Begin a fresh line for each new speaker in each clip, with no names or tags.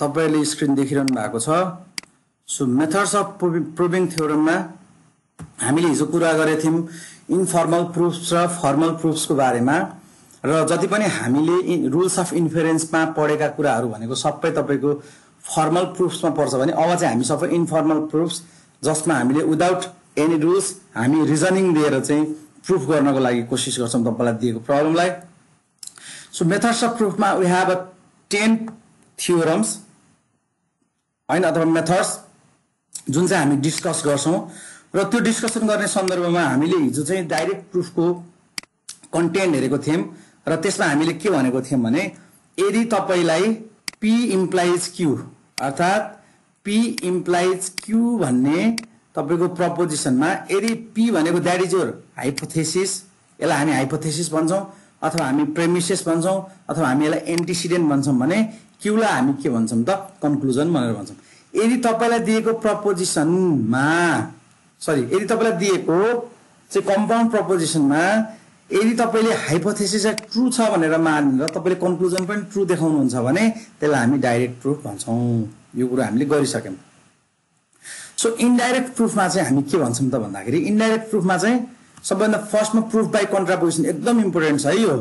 तपाईँले स्क्रिन देखिरहनु भएको छ। सो मेथड्स अफ प्रुभिङ थ्योरममा हामीले हिजो कुरा गरेका थियौँ इन्फर्मल प्रुफ्स र फर्मल प्रुफ्सको बारेमा र जति पनि हामीले रुल्स अफ इन्फरेन्समा पढेका कुराहरू भनेको सबै तपाईँको फर्मल प्रुफ्समा पर्छ भने अब चाहिँ हामी सबै इन्फर्मल प्रुफ्स जसमा हामीले विदाउट एनी रुल्स हामी रिजनिङ दिएर चाहिँ प्रुफ गर्नको लागि कोसिस गर्छौँ तपाईँलाई दिएको प्रब्लमलाई so methods of प्रुफमा we have a ten theorems होइन अथवा मेथड्स जुन चाहिँ हामी डिस्कस गर्छौँ र त्यो डिस्कसन गर्ने सन्दर्भमा हामीले हिजो चाहिँ डाइरेक्ट प्रुफको कन्टेन्ट हेरेको थियौँ र त्यसमा हामीले के भनेको थियौँ भने यदि तपाईँलाई पी इम्प्लाइज क्यु अर्थात् पी इम्प्लाइज क्यु भन्ने तपाईँको प्रपोजिसनमा यदि पी भनेको द्याट इज योर हाइपोथेसिस यसलाई हामी हाइपोथेसिस भन्छौँ अथवा हामी प्रेमिसेस भन्छौँ अथवा हामी यसलाई एन्टिसिडेन्ट भन्छौँ भने क्युलाई हामी के भन्छौँ त? कन्क्लुजन भनेर भन्छौँ। यदि तपाईँलाई दिएको प्रपोजिसनमा सरी यदि तपाईँलाई दिएको चाहिँ कम्पाउन्ड प्रपोजिसनमा यदि तपाईँले हाइपोथेसिस ट्रु छ भनेर मानेर तपाईँले कन्क्लुजन पनि ट्रु देखाउनुहुन्छ भने त्यसलाई हामी डाइरेक्ट प्रुफ भन्छौँ। यो कुरो हामीले गरिसक्यौँ। सो इन्डाइरेक्ट प्रुफमा चाहिँ हामी के भन्छौँ त भन्दाखेरि इन्डाइरेक्ट प्रुफमा चाहिँ सबैभन्दा फर्स्टमा प्रुफ बाई कन्ट्रापोजिसन एकदम इम्पोर्टेन्ट छ है यो।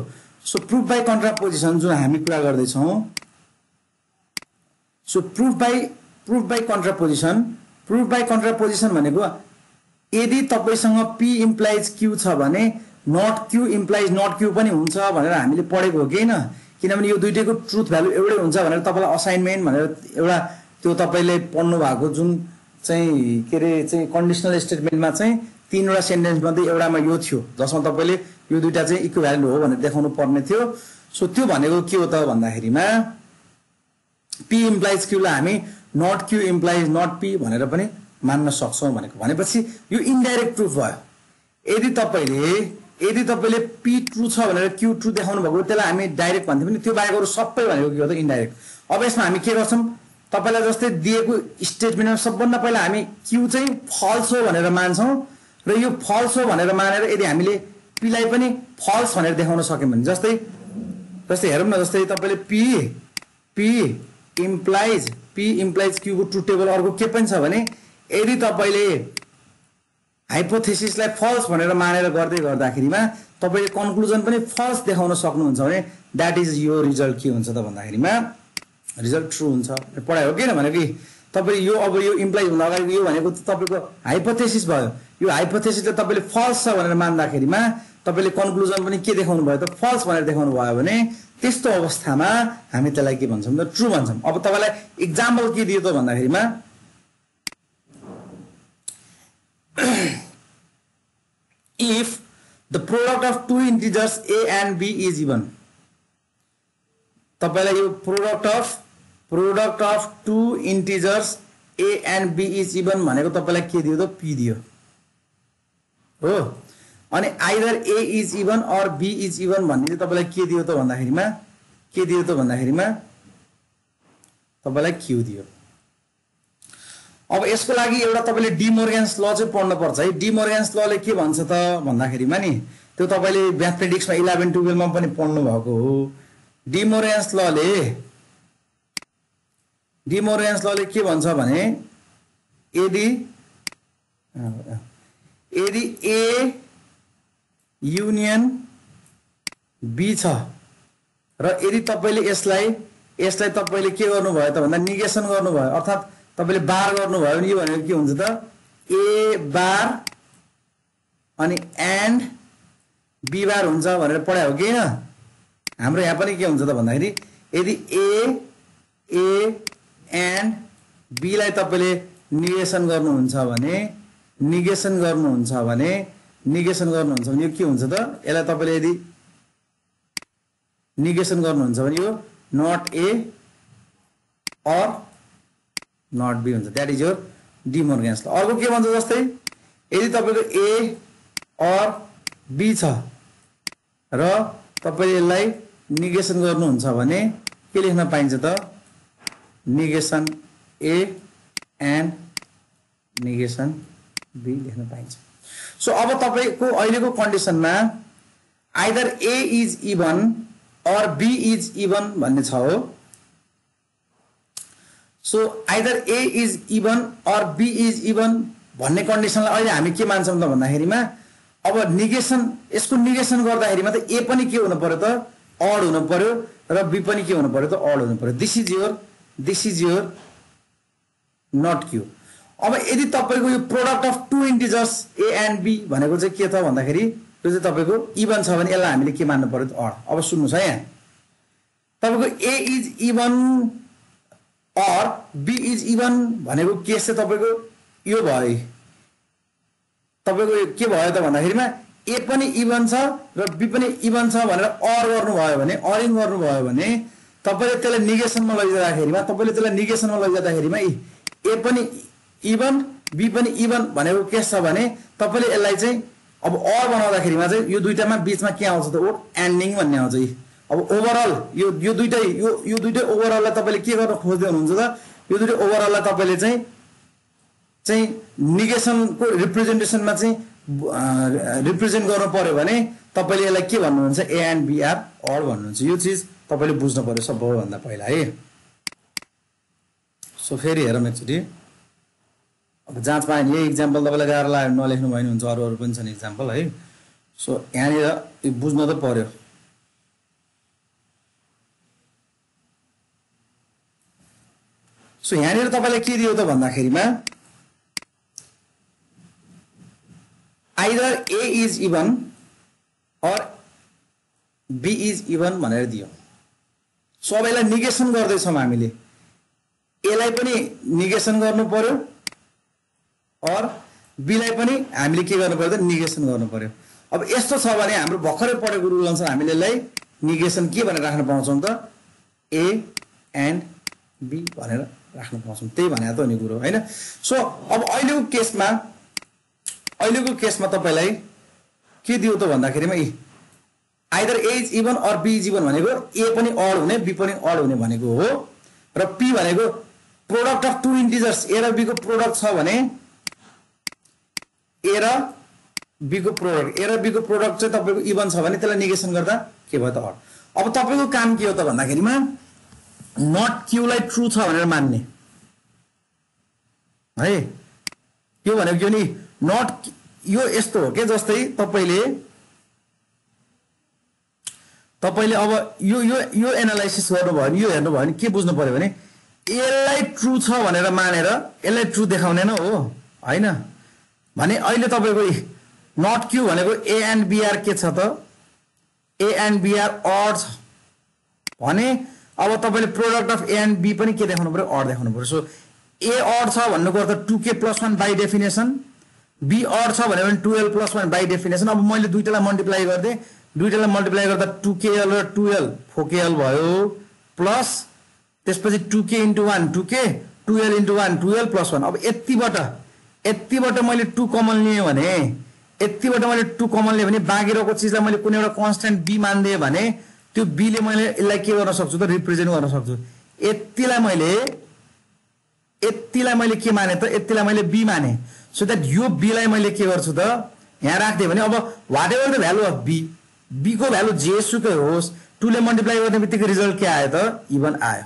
सो प्रुफ बाई कन्ट्रापोजिसन जुन हामी कुरा गर्दैछौँ so proof by proof by contraposition proof by contraposition भनेको यदि तपाईँसँग पी इम्प्लाइज क्यु छ भने not Q implies not Q पनि हुन्छ भनेर हामीले पढेको हो कि होइन? किनभने यो दुइटैको ट्रुथ भ्यालु एउटै हुन्छ भनेर तपाईँलाई असाइनमेन्ट भनेर एउटा त्यो तपाईँले पढ्नु भएको जुन चाहिँ के अरे चाहिँ कन्डिसनल स्टेटमेन्टमा चाहिँ तिनवटा सेन्टेन्स मध्ये एउटामा यो थियो जसमा तपाईँले यो दुइटा चाहिँ इक्वेभ्यालेन्ट हो भनेर देखाउनु पर्ने थियो। सो त्यो भनेको के हो त भन्दाखेरिमा पी इम्प्लाइज क्युलाई हामी not Q implies not P भनेर पनि मान्न सक्छौँ भनेको। भनेपछि यो इन्डाइरेक्ट प्रुफ भयो। यदि तपाईँले यदि तपाईँले पी ट्रु छ भनेर क्यु ट्रु देखाउनु भएको त्यसलाई हामी डाइरेक्ट भन्थ्यौँ भने त्यो बाहेक अरू सबै भनेको के हो त इन्डाइरेक्ट अब यसमा हामी के गर्छौँ? तपाईँलाई जस्तै दिएको स्टेटमेन्टमा सबभन्दा पहिला हामी क्यु चाहिँ फल्स हो भनेर मान्छौँ र यो फल्स हो भनेर मानेर यदि हामीले पीलाई पनि फल्स भनेर देखाउन सक्यौँ भने जस्तै जस्तै हेरौँ न जस्तै तपाईँले P P implies P implies क्युको true table अर्को के पनि छ भने यदि तपाईँले हाइपोथेसिसलाई फल्स भनेर मानेर गर्दै गर्दाखेरिमा तपाईँले कन्क्लुजन पनि फल्स देखाउन सक्नुहुन्छ भने द्याट इज यो रिजल्ट के हुन्छ त भन्दाखेरिमा रिजल्ट ट्रु हुन्छ। पढाइ हो किन भने कि? तपाईँले यो अब यो इम्प्लाइ हुन अगाडि यो भनेको तपाईँको हाइपोथेसिस भयो। यो हाइपोथेसिसलाई तपाईँले फल्स छ भनेर मान्दाखेरिमा तपाईँले कन्क्लुजन पनि के देखाउनु भयो त फल्स भनेर देखाउनु भयो भने त्यस्तो अवस्थामा हामी त्यसलाई के भन्छौँ त ट्रु भन्छौँ। अब तपाईँलाई इक्जाम्पल के दियो त भन्दाखेरिमा if the product of two integers a and b is even तपाईँलाई यो product of product of two integers A and B is even भनेको तपाईँलाई के दियो त पी दियो। हो? अनि either A is even or B is even भन्ने चाहिँ तपाईँलाई के दियो त भन्दाखेरिमा के दियो त भन्दाखेरिमा तपाईँलाई क्यु दियो। अब यसको लागि एउटा तपाईँले डिमोर्गेन्स ल चाहिँ पढ्नुपर्छ है। डिमोर्गेन्स लले के भन्छ त भन्दाखेरिमा नि त्यो तपाईँले म्याथमेटिक्समा इलेभेन टुवेल्भमा पनि पढ्नु भएको हो डिमोर्गेन्स लले डिमोर्गेन्स लले के भन्छ भने यदि यदि ए युनियन बी छ। र यदि तपाईँले यसलाई यसलाई तपाईँले के गर्नुभयो त भन्दा निगेसन गर्नुभयो अर्थात् तपाईँले बार गर्नुभयो भने यो भनेको के हुन्छ त? ए बार अनि एन्ड बी बार हुन्छ भनेर पढायो कि होइन? हाम्रो यहाँ पनि के हुन्छ त भन्दाखेरि यदि ए ए एन्ड बीलाई तपाईँले निगेसन गर्नुहुन्छ भने निगेसन गर्नुहुन्छ भने निगेसन गर्नुहुन्छ भने यो के हुन्छ त? यसलाई तपाईँले यदि निगेसन गर्नुहुन्छ भने यो not A or not B हुन्छ। That is your De Morgan's अर्को के भन्छ जस्तै यदि तपाईँको ए अर बी छ र तपाईँले यसलाई निगेसन गर्नुहुन्छ भने के लेख्न पाइन्छ त? Negation A and negation B लेख्न पाइन्छ। सो अब तपाईँको अहिलेको कन्डिसनमा either A is even or B is even भन्ने छ हो। So either A is even or B is even भन्ने कन्डिसनलाई अहिले हामी के मान्छौँ त भन्दाखेरिमा अब निगेसन यसको निगेसन गर्दाखेरिमा त ए पनि के हुनु पर्यो त? अड हुनु पर्यो र बी पनि के हुनु पर्यो त? अड हुनु पर्यो। This is your this is your not Q अब यदि तपाईँको यो product of two integers A and B भनेको चाहिँ के त भन्दाखेरि यो चाहिँ तपाईँको इभन छ भने यसलाई हामीले के मान्नु पर्यो त अड। अब सुन्नुहोस् है यहाँ। तपाईँको A is even or B is even भनेको केस चाहिँ तपाईँको यो भयो। तपाईँको के भयो त भन्दाखेरिमा ए पनि इभन छ र बी पनि इभन छ भनेर अर गर्नुभयो भने अरिङ गर्नुभयो भने तपाईँले त्यसलाई निगेसनमा लैजाँदाखेरिमा तपाईँले त्यसलाई निगेसनमा लैजाँदाखेरिमा ए पनि इभन बी पनि इभन भनेको केस छ भने तपाईँले यसलाई चाहिँ अब अर बनाउँदाखेरिमा चाहिँ यो दुइटामा बिचमा के आउँछ त ओट एन्डिङ भन्ने आउँछ अब ओभरअल यो यो दुइटै यो यो दुइटै ओभरअललाई तपाईँले के गर्न खोज्दै हुनुहुन्छ त यो दुइटै ओभरअललाई तपाईँले चाहिँ चाहिँ निगेसनको रिप्रेजेन्टेसनमा चाहिँ रिप्रेजेन्ट गर्नु पऱ्यो भने तपाईँले यसलाई के भन्नुहुन्छ ए एन्ड बिआर अड भन्नुहुन्छ। यो चिज तपाईँले बुझ्नु पऱ्यो सबैभन्दा पहिला है। सो फेरि हेरौँ एकचोटि। अब जाँचमा यही इक्जाम्पल तपाईँलाई गाह्रो लाग्यो नलेख्नु भयो भने हुन्छ अरू अरू पनि छन् इक्जाम्पल है। सो यहाँनिर बुझ्न त पऱ्यो सो यहाँनिर तपाईँलाई के दियो त भन्दाखेरिमा either A is even or B is even भनेर दियो। सबैलाई निगेसन गर्दैछौँ हामीले। एलाई पनि निगेसन गर्नु पर्यो। अर बीलाई पनि हामीले के गर्नु पर्यो त निगेसन गर्नु पर्यो अब यस्तो छ भने हाम्रो भर्खरै पढेको रुल अनुसार हामीले यसलाई निगेसन के भनेर राख्न पाउँछौँ त? ए एन्ड बी भनेर राख्न पाउँछौँ। त्यही भने त हो नि कुरो होइन? सो अब अहिलेको केसमा अहिलेको केसमा तपाईँलाई के दियो त भन्दाखेरिमा यी। Either A is even or B is even भनेको ए पनि अड हुने बी पनि अड हुने भनेको हो। र पी भनेको product of two integers A र बीको प्रोडक्ट छ भने ए र बीको प्रोडक्ट ए र बीको प्रोडक्ट चाहिँ तपाईँको इभन छ भने त्यसलाई निगेसन गर्दा के भयो त अड? अब तपाईँको काम के हो त भन्दाखेरिमा नट क्युलाई ट्रु छ भनेर मान्ने। है? यो भनेको के नि? नट यो यस्तो हो के जस्तै तपाईँले तपाईँले अब यो यो यो एनालाइसिस गर्नुभयो भने यो हेर्नुभयो भने के बुझ्नु पऱ्यो भने यसलाई ट्रु छ भनेर मानेर यसलाई ट्रु देखाउने न हो होइन? भने अहिले तपाईँको नट क्यु भनेको ए एन्ड बिआर के छ त? ए एन्ड बिआर अड छ। भने अब तपाईँले product of A and B पनि के देखाउनु पऱ्यो? अड देखाउनु पऱ्यो। सो ए अड छ भन्नुको अर्थ two K plus one by definition B odd छ भने two L plus one by definition अब मैले दुइटालाई मल्टिप्लाई गरिदिएँ। दुइटालाई मल्टिप्लाई गर्दा टु केएल र टुवेल्भ फोर केएल भयो प्लस त्यसपछि two K into one two K two L into one two L plus one अब यतिबाट यतिबाट मैले टु कमन लिएँ भने यतिबाट मैले टु कमन लिएँ भने बाँकी रहेको चिजलाई मैले कुनै एउटा कन्सटेन्ट बी मानिदिएँ भने त्यो बीले मैले यसलाई के गर्न सक्छु त? रिप्रेजेन्ट गर्न सक्छु। यतिलाई मैले यतिलाई मैले के माने त? यतिलाई मैले बी माने। सो द्याट यो बीलाई मैले के गर्छु त? यहाँ राखिदिएँ भने अब whatever the value of B बीको value जेसुकै होस् टूले मल्टिप्लाई गर्ने बित्तिकै रिजल्ट के आयो त? इभन आयो।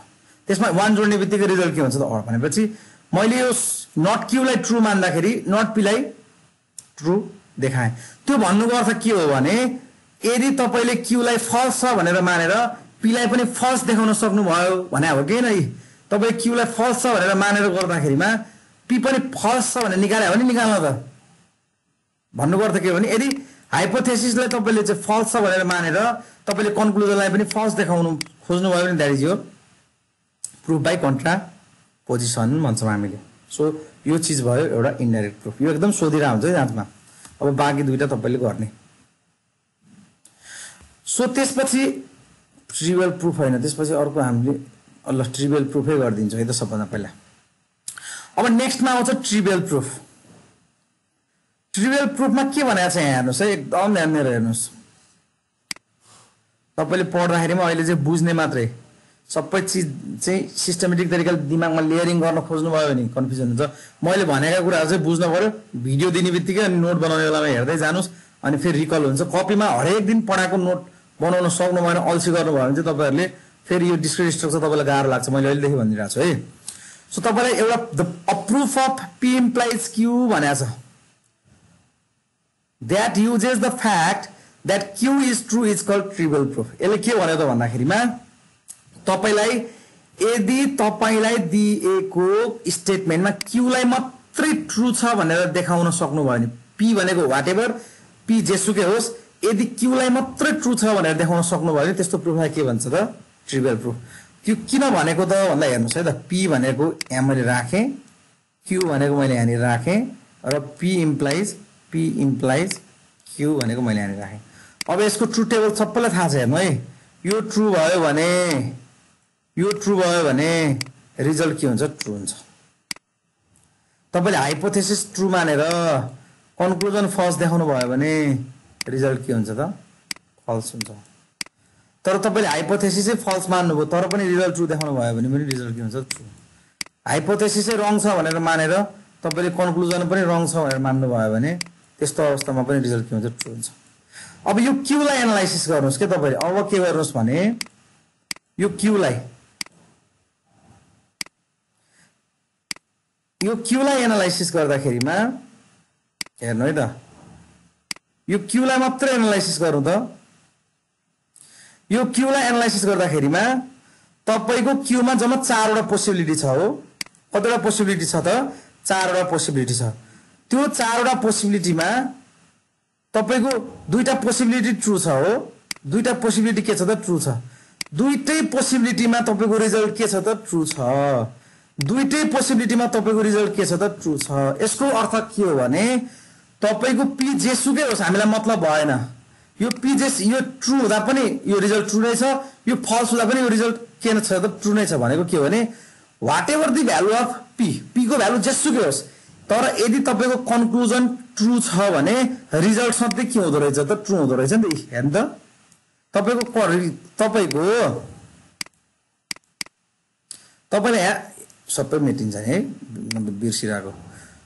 त्यसमा वान जोड्ने बित्तिकै रिजल्ट के हुन्छ त? भनेपछि मैले यो नट क्युलाई ट्रु मान्दाखेरि नट पीलाई ट्रु देखाएँ। त्यो भन्नुको अर्थ के हो भने यदि तपाईँले क्युलाई फल्स छ भनेर मानेर पीलाई पनि फल्स देखाउन सक्नुभयो भने हो कि नै। तपाईँ क्युलाई फल्स छ भनेर मानेर गर्दाखेरिमा पी पनि फल्स छ भनेर निकाल्यो भने निकाल्न त। भन्नुको अर्थ के हो भने यदि हाइपोथेसिसलाई तपाईँले चाहिँ फल्स छ भनेर मानेर तपाईँले कन्क्लुजनलाई पनि फल्स देखाउनु खोज्नुभयो भने द्याट इज यो प्रुफ बाई कन्ट्रा पोजिसन भन्छौँ हामीले। सो यो चिज भयो एउटा इन्डाइरेक्ट प्रुफ यो एकदम सोधिरहेको हुन्छ है जाँचमा अब बाँकी दुइटा तपाईँले गर्ने। सो त्यसपछि ट्रिबल प्रुफ होइन। त्यसपछि अर्को हामीले ल ट्रिबल प्रुफै गरिदिन्छौँ है त सबभन्दा पहिला। अब नेक्स्टमा आउँछ ट्रिबल प्रुफ ट्रिबल प्रुफमा के भनेको छ यहाँ हेर्नुहोस् है एकदम ध्यान दिएर हेर्नुहोस्। तपाईँले पढ्दाखेरि अहिले चाहिँ बुझ्ने मात्रै। सबै चिज चाहिँ सिस्टमेटिक तरिकाले दिमागमा लेयरिङ गर्न खोज्नुभयो भने कन्फ्युजन हुन्छ। मैले भनेका कुराहरू चाहिँ बुझ्नु पऱ्यो भिडियो दिने बित्तिकै अनि नोट बनाउने बेलामा हेर्दै जानुहोस् अनि फेरि रिकल हुन्छ। कपीमा हरेक दिन पढाएको नोट बनाउन सक्नु भएन अल्छी गर्नुभयो भने चाहिँ तपाईँहरूले फेरि यो डिस्क्रिट स्ट्रक्चर तपाईँलाई गाह्रो लाग्छ। मैले अहिलेदेखि भनिदिइरहेको छु है। सो तपाईँलाई एउटा the proof of P implies Q भनेको छ। That uses the fact that Q is true is called trivial proof यसले के भन्यो त भन्दाखेरिमा? तपाईँलाई यदि तपाईँलाई दिएको स्टेटमेन्टमा क्युलाई मात्रै ट्रु छ भनेर देखाउन सक्नुभयो भने पी भनेको वाट एभर पी जेसुकै होस् यदि क्युलाई मात्रै ट्रु छ भनेर देखाउन सक्नुभयो भने त्यस्तो प्रुफलाई के भन्छ त? ट्रिबल प्रुफ त्यो किन भनेको त? भन्दा हेर्नुहोस् है त। पी भनेको यहाँ मैले राखेँ क्यु भनेको मैले यहाँनिर राखेँ र P implies P implies Q भनेको मैले यहाँनिर राखेँ। अब यसको ट्रु टेबल सबैलाई थाहा छ हेर्नु है। यो ट्रु भयो भने यो ट्रु भयो भने रिजल्ट के हुन्छ? ट्रु हुन्छ। तपाईँले हाइपोथेसिस ट्रु मानेर कन्क्लुजन फल्स देखाउनु भयो भने रिजल्ट के हुन्छ त? फल्स हुन्छ। तर तपाईँले हाइपोथेसिसै फल्स मान्नुभयो तर पनि रिजल्ट ट्रु देखाउनु भयो भने पनि रिजल्ट के हुन्छ? ट्रु हाइपोथेसिसै रङ छ भनेर मानेर तपाईँले कन्क्लुजन पनि रङ छ भनेर मान्नुभयो भने त्यस्तो अवस्थामा पनि रिजल्ट के हुन्छ? ट्रु हुन्छ। अब यो क्युलाई एनालाइसिस गर्नुहोस् के तपाईँले? अब के गर्नुहोस् भने यो क्युलाई यो क्युलाई एनालाइसिस गर्दाखेरिमा हेर्नु है त। यो क्युलाई मात्रै एनालाइसिस गरौँ त। यो क्युलाई एनालाइसिस गर्दाखेरिमा तपाईँको क्युमा जम्मा चारवटा पोसिबिलिटी छ हो। कतिवटा पोसिबिलिटी छ त? चारवटा पोसिबिलिटी छ। त्यो चारवटा पोसिबिलिटीमा तपाईँको दुईवटा पोसिबिलिटी ट्रु छ हो। दुईवटा पोसिबिलिटी के छ त? ट्रु छ। दुइटै पोसिबिलिटीमा तपाईँको रिजल्ट के छ त? ट्रु छ। दुइटै पोसिबिलिटीमा तपाईँको रिजल्ट के छ त? ट्रु छ। यसको अर्थ के हो भने तपाईँको पी जेसुकै होस् हामीलाई मतलब भएन। यो पी जेस यो ट्रु हुँदा पनि यो रिजल्ट ट्रु नै छ यो फल्स हुँदा पनि यो रिजल्ट के छ त? ट्रु नै छ भनेको के हो भने whatever the value of P pico value जेसुकै होस् तर यदि तपाईँको कन्क्लुजन ट्रु छ भने रिजल्ट सधैँ के हुँदो रहेछ त? ट्रु हुँदो रहेछ नि त। हेर्नु त। तपाईँको तपाईँको तपाईँले सबै मेटिन्छ है बिर्सिरहेको।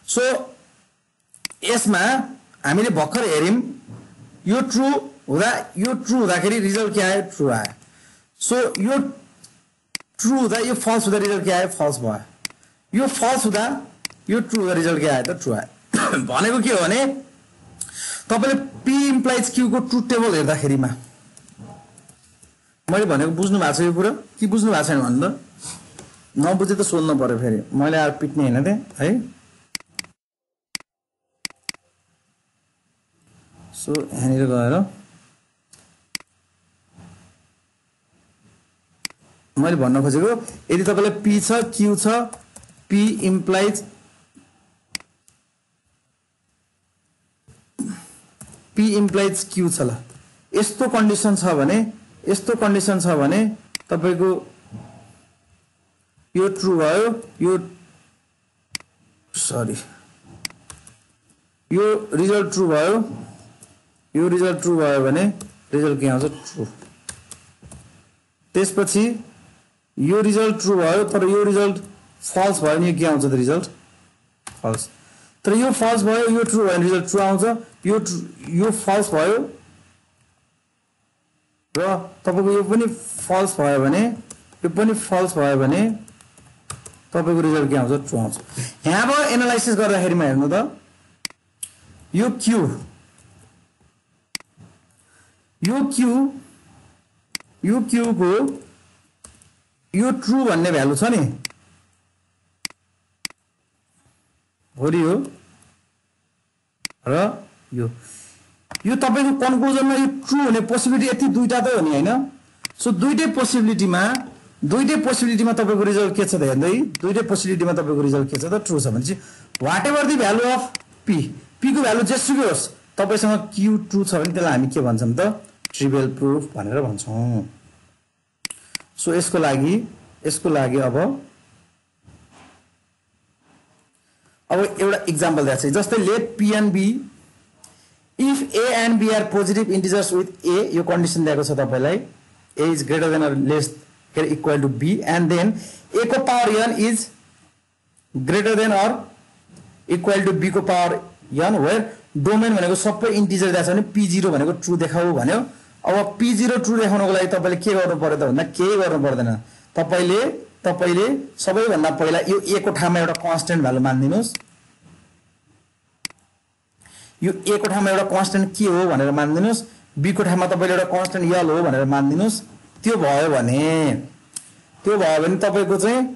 सो यसमा हामीले भर्खर हेऱ्यौँ यो ट्रु हुँदा यो ट्रु हुँदाखेरि रिजल्ट के आयो? ट्रु आयो। सो यो ट्रु हुँदा यो फल्स हुँदा रिजल्ट के आयो? फल्स भयो। यो फल्स हुँदा यो ट्रु हुँदा रिजल्ट के आयो त? ट्रु आयो। भनेको के हो भने तपाईँले पी इम्प्लाइज क्युको ट्रु टेबल हेर्दाखेरिमा। मैले भनेको बुझ्नु भएको छ यो कुरो? कि बुझ्नु भएको छैन भन्नु त? नबुझे त सोध्नु पऱ्यो फेरि मैले आएर पिट्ने होइन थिएँ है सो यहाँनिर गएर मैले भन्न खोजेको यदि तपाईँलाई पी छ क्यु छ P implies P implies Q छ ल यस्तो कन्डिसन छ भने यस्तो कन्डिसन छ भने तपाईँको यो ट्रु भयो यो सरी यो रिजल्ट ट्रु भयो यो रिजल्ट ट्रु भयो भने रिजल्ट के आउँछ? ट्रु त्यसपछि यो रिजल्ट ट्रु भयो तर यो रिजल्ट फल्स भयो भने के आउँछ त रिजल्ट फल्स तर यो फल्स भयो यो ट्रु भयो भने रिजल्ट ट्रु आउँछ यो यो फल्स भयो र तपाईँको यो पनि फल्स भयो भने यो पनि फल्स भयो भने तपाईँको रिजल्ट के आउँछ? ट्रु आउँछ। यहाँबाट एनालाइसिस गर्दाखेरिमा हेर्नु त। यो क्यु यो क्यु यो क्युको यो ट्रु भन्ने भ्यालु छ नि। भोलि हो। र यो। यो तपाईँको कन्क्लुजनमा यो ट्रु हुने पोसिबिलिटी यति दुईवटा त हो नि होइन? सो दुइटै पोसिबिलिटीमा दुइटै पोसिबिलिटीमा तपाईँको रिजल्ट के छ त हेर्दै? दुइटै पोसिबिलिटीमा तपाईँको रिजल्ट के छ त? ट्रु छ भने चाहिँ whatever the value of P pico value जेसुकै होस् तपाईँसँग क्यु ट्रु छ भने त्यसलाई हामी के भन्छौँ त? ट्रिबल प्रुफ भनेर भन्छौँ। सो यसको लागि यसको लागि अब अब एउटा इक्जाम्पल दिएको छ। जस्तै let P n be if A and B are positive integers with A यो कन्डिसन दिएको छ तपाईँलाई। A is greater than or less के अरे equal to B and then A को power N is greater than or equal to बीको power N where domain भनेको सबै integer दिएको छ भने पी जिरो भनेको ट्रु देखाऊ भन्यो। अब पी जिरो ट्रु देखाउनको लागि तपाईँले के गर्नु पर्यो त भन्दा केही गर्नु पर्दैन। तपाईँले तपाईँले सबैभन्दा पहिला यो ए को ठाउँमा एउटा कन्सटेन्ट भ्यालु मानिदिनुहोस्। यो ए को ठाउँमा एउटा कन्सटेन्ट के हो भनेर मानिदिनुहोस्। बी को ठाउँमा तपाईँले एउटा कन्सटेन्ट यल हो भनेर मानिदिनुहोस्। त्यो भयो भने त्यो भयो भने तपाईँको चाहिँ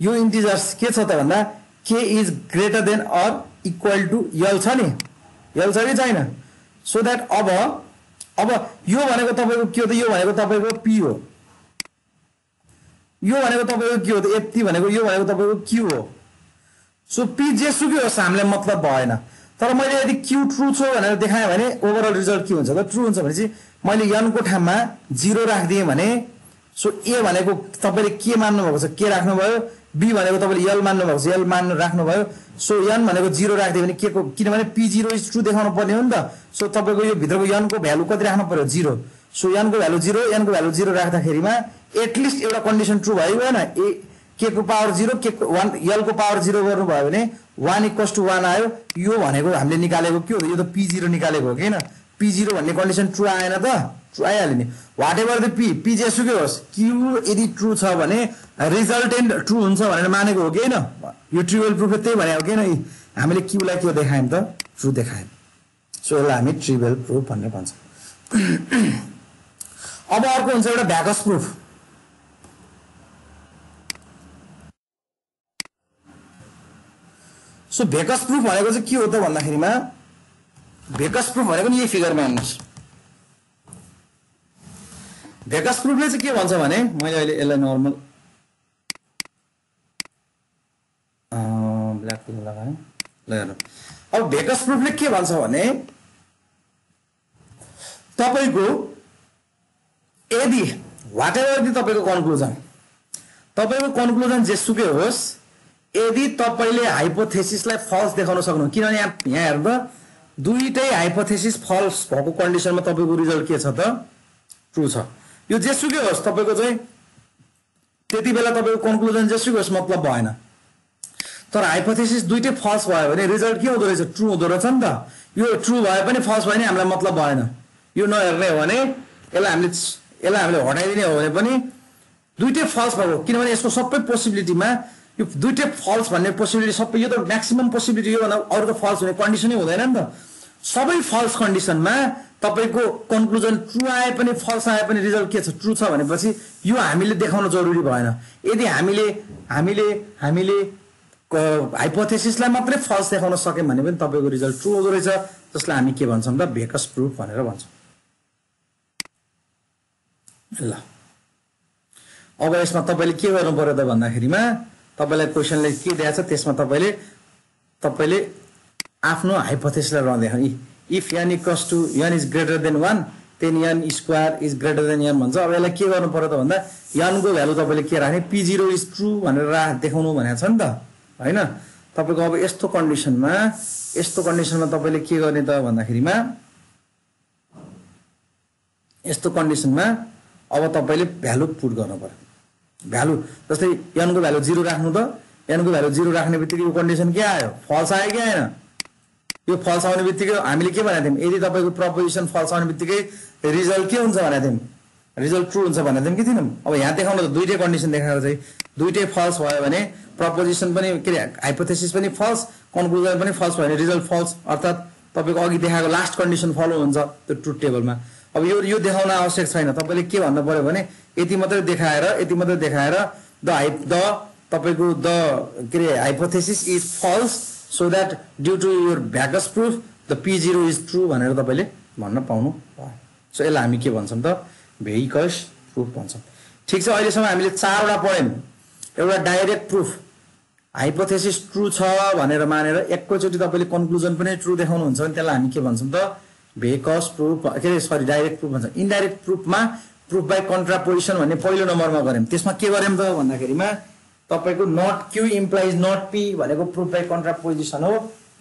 यो इन्टिजर्स के छ त भन्दा के is greater than or equal to L छ नि? यल छ कि छैन? सो द्याट अब अब यो भनेको तपाईँको के हो त? यो भनेको तपाईँको पी हो। यो भनेको तपाईँको के हो त? यति भनेको यो भनेको तपाईँको क्यु हो। सो पी जेसुकै होस् हामीलाई मतलब भएन। तर मैले यदि क्यु ट्रु छ भनेर देखाएँ भने ओभरअल रिजल्ट के हुन्छ त? ट्रु हुन्छ भने चाहिँ मैले यनको ठाउँमा जिरो राखिदिएँ भने सो ए भनेको तपाईँले के मान्नुभएको छ के राख्नुभयो? बी भनेको तपाईँले यल मान्नुभएको छ यल मान्नु राख्नुभयो। सो यन भनेको जिरो राखिदियो भने के को किनभने पी जिरो इज ट्रु देखाउनु पर्ने हो नि त। सो तपाईँको यो भित्रको यनको भ्यालु कति राख्नु पर्यो? जिरो। सो यनको भ्यालु जिरो यनको भ्यालु जिरो राख्दाखेरिमा एटलिस्ट एउटा कन्डिसन ट्रु भयो होइन ए के को पावर जिरो के को वान यलको पावर जिरो गर्नुभयो भने वान इक्वस टु वान आयो। यो भनेको हामीले निकालेको के हो? यो त पी जिरो निकालेको हो कि होइन? पी जिरो भन्ने कन्डिसन ट्रु आएन त? ट्रु आइहाल्यो नि। Whatever the P P जेसुकै होस् क्यु यदि ट्रु छ भने रिजल्टेन्ट ट्रु हुन्छ भनेर मानेको हो कि होइन? यो ट्रिबल प्रुफ त्यही भने हो कि होइन? हामीले क्युलाई के देखायौँ त? ट्रु देखायौँ। सो यसलाई हामी ट्रिबल प्रुफ भनेर भन्छौँ। अब अर्को हुन्छ एउटा vacuous proof so vacuous proof भनेको चाहिँ के हो त भन्दाखेरिमा? भेकस प्रुफ भनेको नि यही फिगरमा हेर्नुहोस् भेकस प्रुफले चाहिँ के भन्छ भने मैले अहिले यसलाई नर्मल ब्ल्याक कलर लगाएँ। ल हेर्नु। अब भेकस प्रुफले के भन्छ भने तपाईँको यदि वाट एभर दि तपाईँको कन्क्लुजन तपाईँको कन्क्लुजन जेसुकै होस् यदि तपाईँले हाइपोथेसिसलाई फल्स देखाउन सक्नु किनभने यहाँ यहाँ हेर्दा दुइटै हाइपोथेसिस फल्स भएको कन्डिसनमा तपाईँको रिजल्ट के छ त? ट्रु छ। यो जेसुकै होस् तपाईँको चाहिँ त्यति बेला तपाईँको कन्क्लुजन जेसुकै होस् मतलब भएन। तर हाइपोथेसिस दुइटै फल्स भयो भने रिजल्ट के हुँदो रहेछ? ट्रु हुँदो रहेछ नि त। यो ट्रु भए पनि फल्स भयो भने हामीलाई मतलब भएन। यो नहेर्ने हो भने यसलाई हामीले यसलाई हामीले हटाइदिने हो भने पनि दुइटै फल्स भएको। किनभने यसको सबै पोसिबिलिटीमा यो दुइटै फल्स भन्ने पोसिबिलिटी सबै यो त म्याक्सिमम् पोसिबिलिटी यो भन्दा अरू त फल्स हुने कन्डिसनै हुँदैन नि त। सबै फल्स कन्डिसनमा तपाईँको कन्क्लुजन ट्रु आए पनि फल्स आए पनि रिजल्ट के छ? ट्रु छ भनेपछि यो हामीले देखाउन जरुरी भएन। यदि हामीले हामीले हामीले हाइपोथेसिसलाई मात्रै फल्स देखाउन सक्यौँ भने पनि तपाईँको रिजल्ट ट्रु हुँदो रहेछ जसलाई हामी के भन्छौँ त भेकस प्रुफ भनेर भन्छौँ। ल। अब यसमा तपाईँले के गर्नु पर्यो त भन्दाखेरिमा तपाईँलाई क्वेसनले के दिएको छ त्यसमा तपाईँले तपाईँले आफ्नो हाइपोथेसिसलाई रहँदै if N equals to N is greater than one then N square is greater than N भन्छ। अब यसलाई के गर्नु पर्यो त भन्दा यनको भ्यालु तपाईँले के राख्ने? पी जिरो इज ट्रु भनेर रा देखाउनु भनेको छ नि त। होइन? तपाईँको अब यस्तो कन्डिसनमा यस्तो कन्डिसनमा तपाईँले के गर्ने त भन्दाखेरिमा यस्तो कन्डिसनमा अब तपाईँले भ्यालु पुट गर्नु पर्यो। भ्यालु जस्तै एनको भ्यालु जिरो राख्नु त एनको भ्यालु जिरो राख्ने बित्तिकै कन्डिसन के आयो? फल्स आयो कि आएन? यो फल्स आउने बित्तिकै हामीले के भनेको थियौँ? यदि तपाईँको प्रपोजिसन फल्स आउने बित्तिकै रिजल्ट के हुन्छ भनेको थियौँ? रिजल्ट ट्रु हुन्छ भनेको थियौँ कि थिएनौँ? अब यहाँ देखाउनु त दुइटै कन्डिसन देखाएर चाहिँ दुइटै फल्स भयो भने प्रपोजिसन पनि के अरे हाइपोथेसिस पनि फल्स कन्क्लुजन पनि फल्स भयो भने रिजल्ट फल्स अर्थात् तपाईँको अघि देखाएको लास्ट कन्डिसन फलो हुन्छ त्यो ट्रुथ टेबलमा अब यो यो देखाउन आवश्यक छैन। तपाईँले के भन्नु पऱ्यो भने यति मात्रै देखाएर यति मात्रै देखाएर द हाइप द तपाईँको द के अरे hypothesis is false so that due to your vacuous proof the P zero is true भनेर तपाईँले भन्न पाउनु भयो। सो यसलाई हामी के भन्छौँ त? भेहिकल्स प्रुफ भन्छौँ। ठिक छ अहिलेसम्म हामीले चारवटा पढ्यौँ। एउटा डाइरेक्ट प्रुफ हाइपोथेसिस ट्रु छ भनेर मानेर एकैचोटि तपाईँले कन्क्लुजन पनि ट्रु देखाउनुहुन्छ भने त्यसलाई हामी के भन्छौँ त? भेकस प्रुफ के अरे सरी डाइरेक्ट प्रुफ भन्छ। इन्डाइरेक्ट प्रुफमा प्रुफ बाई कन्ट्रापोजिसन भन्ने पहिलो नम्बरमा गऱ्यौँ। त्यसमा के गऱ्यौँ त भन्दाखेरिमा? तपाईँको not Q implies not P भनेको प्रुफ बाई कन्ट्रापोजिसन हो।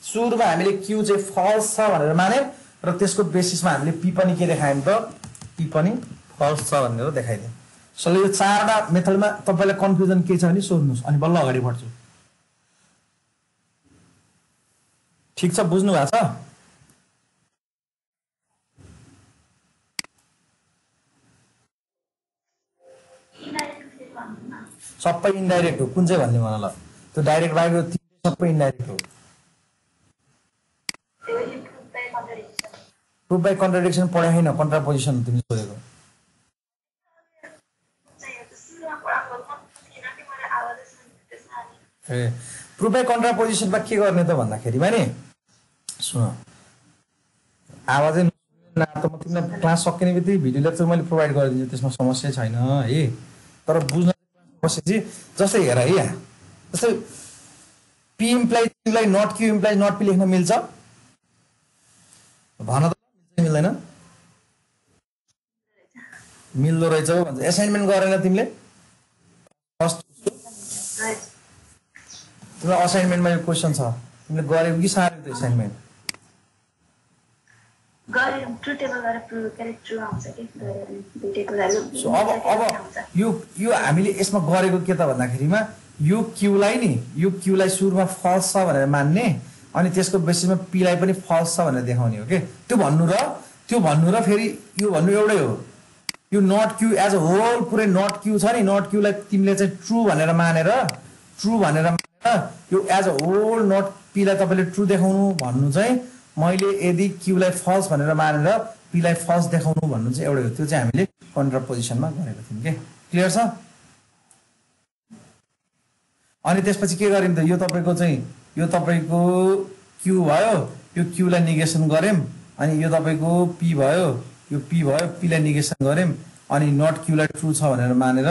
सुरुमा हामीले क्यु चाहिँ फल्स छ भनेर मान्यौँ र त्यसको बेसिसमा हामीले पी पनि के देखायौँ त? पी पनि फल्स छ भनेर देखाइदियौँ सो यो चारवटा मेथडमा तपाईँलाई कन्फ्युजन के छ भने सोध्नुहोस् अनि बल्ल अगाडि बढ्छु। ठिक छ बुझ्नु भएको छ? सबै इन्डाइरेक्ट हो। कुन चाहिँ भन्ने भन ल त्यो डाइरेक्ट बाहेक सबै इन्डाइरेक्ट हो। प्रुफ बाई कन्ट्राडिक्सन पढाइ होइन कन्ट्रापोजिसन तिमीले सोधेको। ए प्रुफ बाई कन्ट्रापोजिसनमा के गर्ने त भन्दाखेरिमा नि सुन। आवाजै न म तिमीलाई क्लास सकिने बित्तिकै भिडियो लेक्चर मैले प्रोभाइड गरिदिन्छु त्यसमा समस्या छैन है। तर बुझ्न चाहिँ जस्तै हेर है यहाँ जस्तै पी इम्प्लाइ तिमीलाई not Q imply not P लेख्न मिल्छ। भन त मिल्दैन? मिल्दो रहेछ भन्छ। एसाइनमेन्ट गरेन तिमीले? फर्स्ट तिमीलाई असाइनमेन्टमा यो क्वेसन छ। तिमीले गरेको कि साह्रै त्यो एसाइनमेन्ट यो यो हामीले यसमा गरेको के त भन्दाखेरिमा यो क्युलाई नि यो क्युलाई सुरुमा फल्स छ भनेर मान्ने अनि त्यसको बेसिसमा पीलाई पनि फल्स छ भनेर देखाउने हो कि त्यो भन्नु र त्यो भन्नु र फेरि यो भन्नु एउटै हो। यो not Q as a whole पुरै नट क्यु छ नि नट क्युलाई तिमीले चाहिँ ट्रु भनेर मानेर ट्रु भनेर मानेर यो एज अ होल नट पीलाई तपाईँले ट्रु देखाउनु भन्नु चाहिँ मैले यदि क्युलाई फल्स भनेर मानेर पीलाई फल्स देखाउनु भन्नु चाहिँ एउटै हो। त्यो चाहिँ हामीले कन्ट्रा पोजिसनमा गरेको थियौँ कि? क्लियर छ? अनि त्यसपछि के गर्यौँ त? यो तपाईँको चाहिँ यो तपाईँको क्यु भयो यो क्युलाई निगेसन गऱ्यौँ अनि यो तपाईँको पी भयो यो पी भयो पीलाई निगेसन गऱ्यौँ अनि नट क्युलाई ट्रु छ भनेर मानेर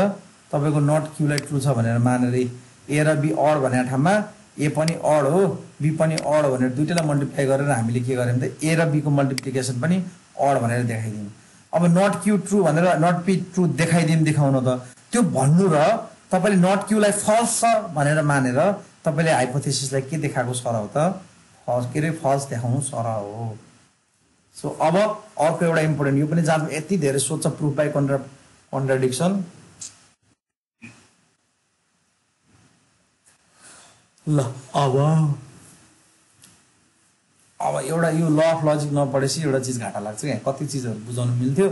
तपाईँको नट क्युलाई ट्रु छ भनेर मानेर ए र बी अड भनेको ठाउँमा ए पनि अड हो बी पनि अड भनेर दुइटैलाई मल्टिप्लाई गरेर हामीले के गर्यौँ त? ए र बीको मल्टिप्लिकेसन पनि अड भनेर देखाइदिउँ। अब नट क्यु ट्रु भनेर नट पी ट्रु देखाइदिउँ देखाउन त। त्यो भन्नु र तपाईँले नट क्युलाई फल्स छ भनेर मानेर तपाईँले हाइपोथेसिसलाई के देखाएको सर हो त? फल्स के अरे? फल्स देखाउनु सर हो। सो अब अर्को एउटा इम्पोर्टेन्ट यो पनि जहाँ यति धेरै सोध्छ प्रुफ बाई कन्ट्रा कन्ट्राडिक्सन ल अब। अब एउटा यो ल अफ लजिक नपढेपछि एउटा चिज घाटा लाग्छ क्या। कति चिजहरू बुझाउनु मिल्थ्यो।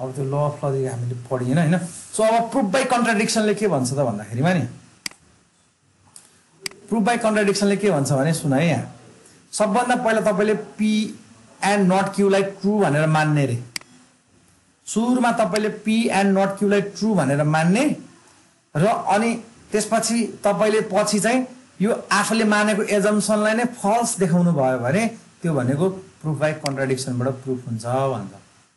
अब त्यो ल अफ लजिक हामीले पढिएन होइन? सो अब प्रुफ बाई कन्ट्राडिक्सनले के भन्छ त भन्दाखेरिमा नि प्रुफ बाई कन्ट्राडिक्सनले के भन्छ भने सुन है यहाँ। सबभन्दा पहिला तपाईँले पी एन्ड नट क्युलाई ट्रु भनेर मान्ने रे। सुरुमा तपाईँले पी एन्ड नट क्युलाई ट्रु भनेर मान्ने। र अनि त्यसपछि तपाईँले पछि चाहिँ यो आफूले मानेको एजम्सनलाई नै फल्स देखाउनु भयो भने त्यो भनेको प्रुफ बाई कन्ट्राडिक्सनबाट प्रुफ हुन्छ भन्छ।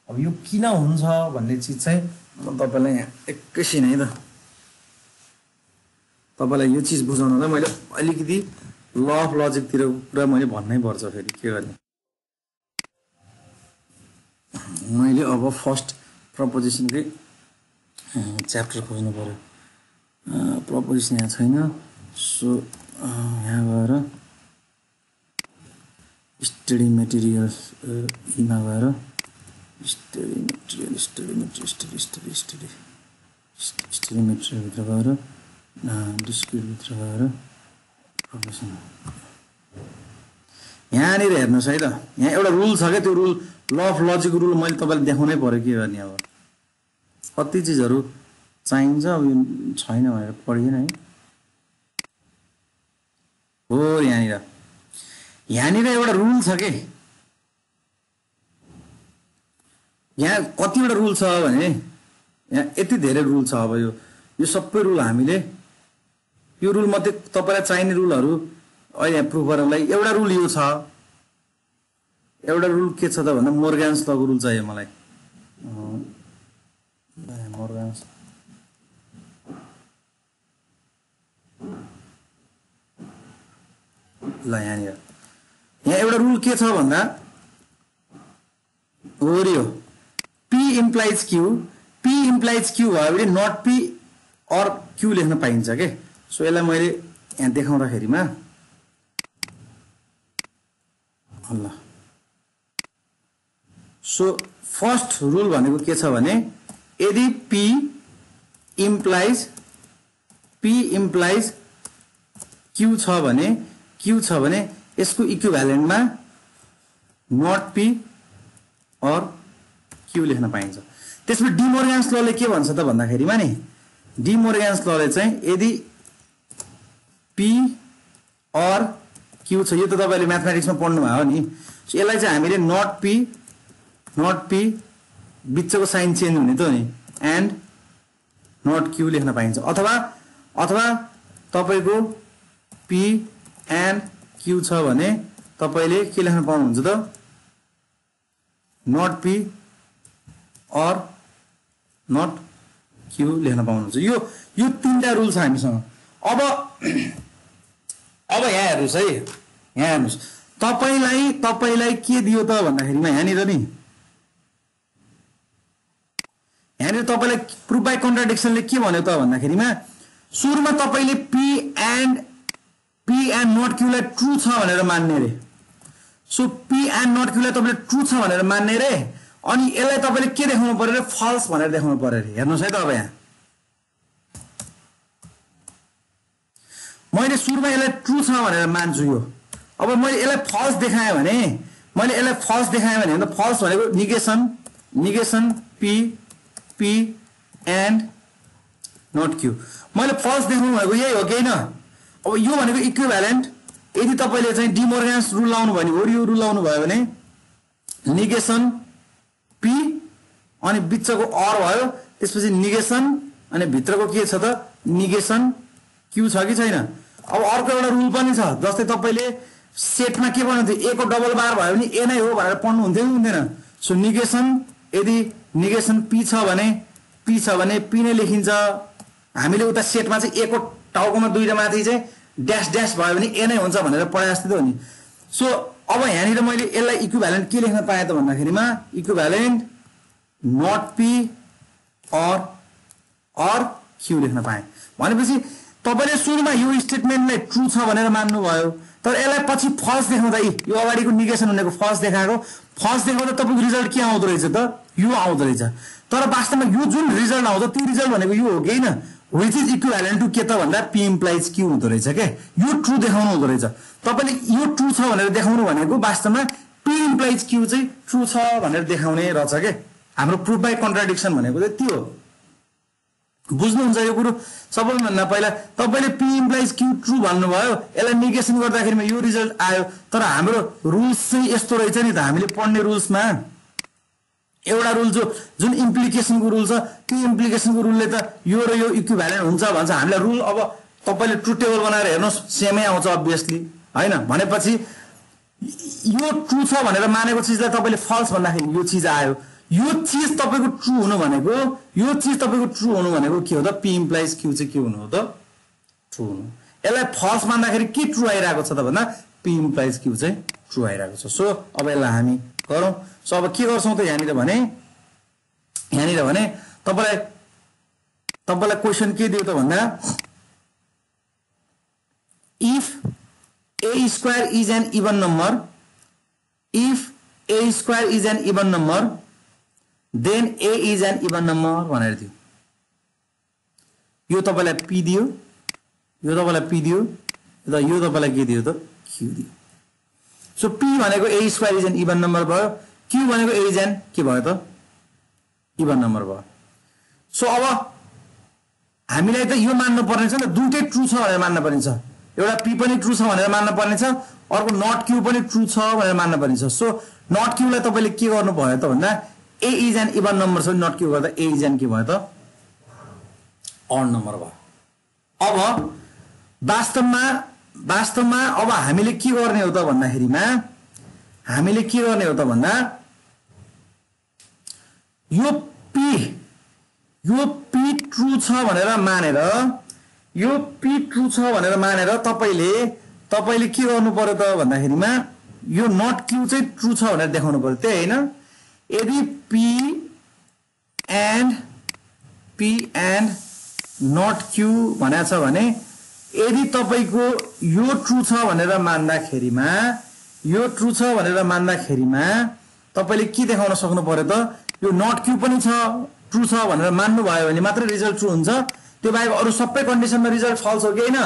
अब यो किन हुन्छ भन्ने चिज चाहिँ म तपाईँलाई यहाँ एकैछिन है त। तपाईँलाई यो चिज बुझाउनलाई मैले अलिकति ल अफ लजिकतिर कुरा मैले भन्नै पर्छ फेरि के गर्ने? मैले अब फर्स्ट प्रपोजिसनकै च्याप्टर खोज्नु पऱ्यो प्रपोजिसन यहाँ छैन। सो यहाँ गएर स्टडी मेटेरियल्स यीमा गएर study material study material study study study study मेटेरियलभित्र गएर डिस्क्रिप्टभित्र गएर प्रोफेसन यहाँनिर हेर्नुहोस् है त। यहाँ एउटा रुल छ क्या त्यो rule law of logic rule मैले तपाईँलाई देखाउनै पऱ्यो के गर्ने अब। कति चिजहरू चाहिन्छ अब यो छैन भनेर पढिएन है। हो यहाँनिर यहाँनिर एउटा रुल छ कि यहाँ कतिवटा रुल छ भने यहाँ यति धेरै रुल छ अब यो यो सबै रुल हामीले यो रुल मात्रै तपाईँलाई चाहिने रुलहरू अहिले प्रुफ गर्नलाई एउटा रुल यो छ एउटा रुल के छ त भन्दा मोर्गान्स लगको रुल चाहियो मलाई मोर्गान्स ल यहाँनिर। यहाँ एउटा रुल के छ भन्दा हो। P implies Q P implies Q भयो भने नट पी अर क्यु लेख्न पाइन्छ के? सो यसलाई मैले यहाँ देखाउँदाखेरिमा ल सो फर्स्ट रुल भनेको के छ भने यदि P implies P implies Q छ भने क्यु छ भने यसको इक्विभ्यालेन्टमा नट पी अर क्यु लेख्न पाइन्छ। त्यसमा डिमोर्गान्स लले के भन्छ त भन्दाखेरिमा नि डिमोरियन्स लले चाहिँ यदि पी अर क्यु छ यो त तपाईँले म्याथमेटिक्समा पढ्नुभयो हो नि यसलाई चाहिँ हामीले नट पी नट पी बिचको साइन चेन्ज हुने त नि। एन्ड नट क्यु लेख्न पाइन्छ। अथवा अथवा तपाईँको पी एन्ड क्यु छ भने तपाईँले के लेख्न पाउनुहुन्छ त? Not P or not Q लेख्न पाउनुहुन्छ। यो यो तिनवटा रुल छ हामीसँग। अब अब यहाँ हेर्नुहोस् है। यहाँ हेर्नुहोस्। तपाईँलाई तपाईँलाई के दियो त भन्दाखेरिमा यहाँनिर नि? यहाँनिर तपाईँलाई प्रुफ बाई कन्ट्राडिक्सनले के भन्यो त भन्दाखेरिमा? सुरुमा तपाईँले P and P and not क्युलाई true छ भनेर मान्ने रे। सो पी एन्ड नट क्युलाई तपाईँले ट्रु छ भनेर मान्ने रे। अनि यसलाई तपाईँले के देखाउनु पऱ्यो अरे फल्स भनेर देखाउनु पऱ्यो अरे हेर्नुहोस् है त अब यहाँ। मैले सुरुमा यसलाई ट्रु छ भनेर मान्छु यो। अब मैले यसलाई फल्स देखाएँ भने मैले यसलाई फल्स देखाएँ भने फल्स भनेको negation negation P P and not Q मैले फल्स देखाउनु भनेको यही हो कि होइन अब यो भनेको इक्विभ्यालेन्ट यदि तपाईँले चाहिँ डिमोर्गेन्स रुल लाउनु भयो भने यो रुल लाउनु भयो भने निगेसन पी अनि बिचको अर भयो त्यसपछि निगेसन अनि भित्रको के छ त? निगेसन क्यु छ कि छैन? अब अर्को एउटा रुल पनि छ जस्तै तपाईँले सेटमा के भन्नुहुन्थ्यो ए को डबल बार भयो भने ए नै हो भनेर पढ्नुहुन्थ्यो कि हुन्थेन? सो निगेसन यदि निगेसन पी छ भने पी छ भने पी नै लेखिन्छ। हामीले उता सेटमा चाहिँ ए को टाउकोमा दुईवटा माथि चाहिँ ड्यास ड्यास भयो भने ए नै हुन्छ भनेर पढाए जस्तो त हो नि। सो अब यहाँनिर मैले यसलाई इक्विभ्यालेन्ट के लेख्न पाएँ त भन्दाखेरिमा equivalent not P or or Q लेख्न पाएँ। भनेपछि तपाईँले सुरुमा यो स्टेटमेन्टलाई ट्रु छ भनेर मान्नुभयो। तर यसलाई पछि फल्स देखाउँदा यी यो अगाडिको निगेसन हुनेको फल्स देखाएको। फल्स देखाउँदा तपाईँको रिजल्ट के आउँदो रहेछ त? यो आउँदो रहेछ। तर वास्तवमा यो जुन रिजल्ट आउँछ त्यो रिजल्ट भनेको यो हो कि होइन विच इज इक्विभ्यालेन्ट टु के त भन्दा पी इम्प्लाइज के हुँदो रहेछ क्या यो ट्रु देखाउनु हुँदो रहेछ। तपाईँले यो ट्रु छ भनेर देखाउनु भनेको वास्तवमा पी इम्प्लाइज क्यु चाहिँ ट्रु छ भनेर देखाउने रहेछ क्या हाम्रो प्रुफ बाई कन्ट्राडिक्सन भनेको चाहिँ त्यो बुझ्नुहुन्छ यो कुरो? सबैभन्दा पहिला तपाईँले पी इम्प्लाइज क्यु ट्रु भन्नुभयो। यसलाई निगेसन गर्दाखेरिमा यो रिजल्ट आयो। तर हाम्रो रुल्स चाहिँ यस्तो रहेछ नि त। हामीले पढ्ने रुल्समा एउटा रुल जो जुन इम्प्लिकेसनको रुल छ त्यो इम्प्लिकेसनको रुलले त यो र यो इक्विभ्यालेन्ट हुन्छ भन्छ। हामीलाई रुल अब तपाईँले ट्रु टेबल बनाएर हेर्नुहोस् सेमै आउँछ अभियसली होइन? भनेपछि यो ट्रु छ भनेर मानेको चिजलाई तपाईँले फल्स भन्दाखेरि यो चिज आयो। यो चिज तपाईँको ट्रु हुनु भनेको यो चिज तपाईँको ट्रु हुनु भनेको के हो त? पी इम्प्लाइज क्यु चाहिँ के हुनु हो त? ट्रु हुनु। यसलाई फल्स मान्दाखेरि के ट्रु आइरहेको छ त भन्दा पी इम्प्लाइज क्यु चाहिँ ट्रु आइरहेको छ। सो अब यसलाई हामी गरौँ। सो अब के गर्छौँ त यहाँनिर भने? यहाँनिर भने तपाईँलाई तपाईँलाई क्वेसन के दियो त भन्दा if A square is an even number if A square is an even number then A is an even number भनेर दियो। यो तपाईँलाई पी दियो यो तपाईँलाई पी दियो र यो तपाईँलाई के दियो त क्यु दियो। सो पी भनेको A square is an even number भयो। क्यु भनेको ए इज एन के भयो त? इभन नम्बर भयो। सो अब हामीलाई त यो मान्नु पर्ने छ नि त। दुइटै ट्रु छ भनेर मान्न पर्ने एउटा पी पनि ट्रु छ भनेर मान्न पर्ने छ अर्को नट क्यु पनि ट्रु छ भनेर मान्न पर्ने छ सो नट क्युलाई तपाईँले के गर्नु भयो त भन्दा A is an even number छ नट क्यु गर्दा ए इज एन के भयो त? अड नम्बर भयो। अब वास्तवमा वास्तवमा अब हामीले के गर्ने हो त भन्दाखेरिमा हामीले के गर्ने हो त भन्दा यो पी यो पी ट्रु छ भनेर मानेर यो पी ट्रु छ भनेर मानेर तपाईँले तपाईँले के गर्नु पर्यो त भन्दाखेरिमा यो नट क्यु चाहिँ ट्रु छ भनेर देखाउनु पर्यो। त्यही होइन? यदि P and P and not Q भनेको छ भने यदि तपाईँको यो ट्रु छ भनेर मान्दाखेरिमा यो ट्रु छ भनेर मान्दाखेरिमा तपाईँले के देखाउन सक्नु पर्यो त यो नट क्यु पनि छ ट्रु छ भनेर मान्नुभयो भने मात्रै रिजल्ट ट्रु हुन्छ। त्यो बाहेक अरू सबै कन्डिसनमा रिजल्ट फल्स हो कि होइन?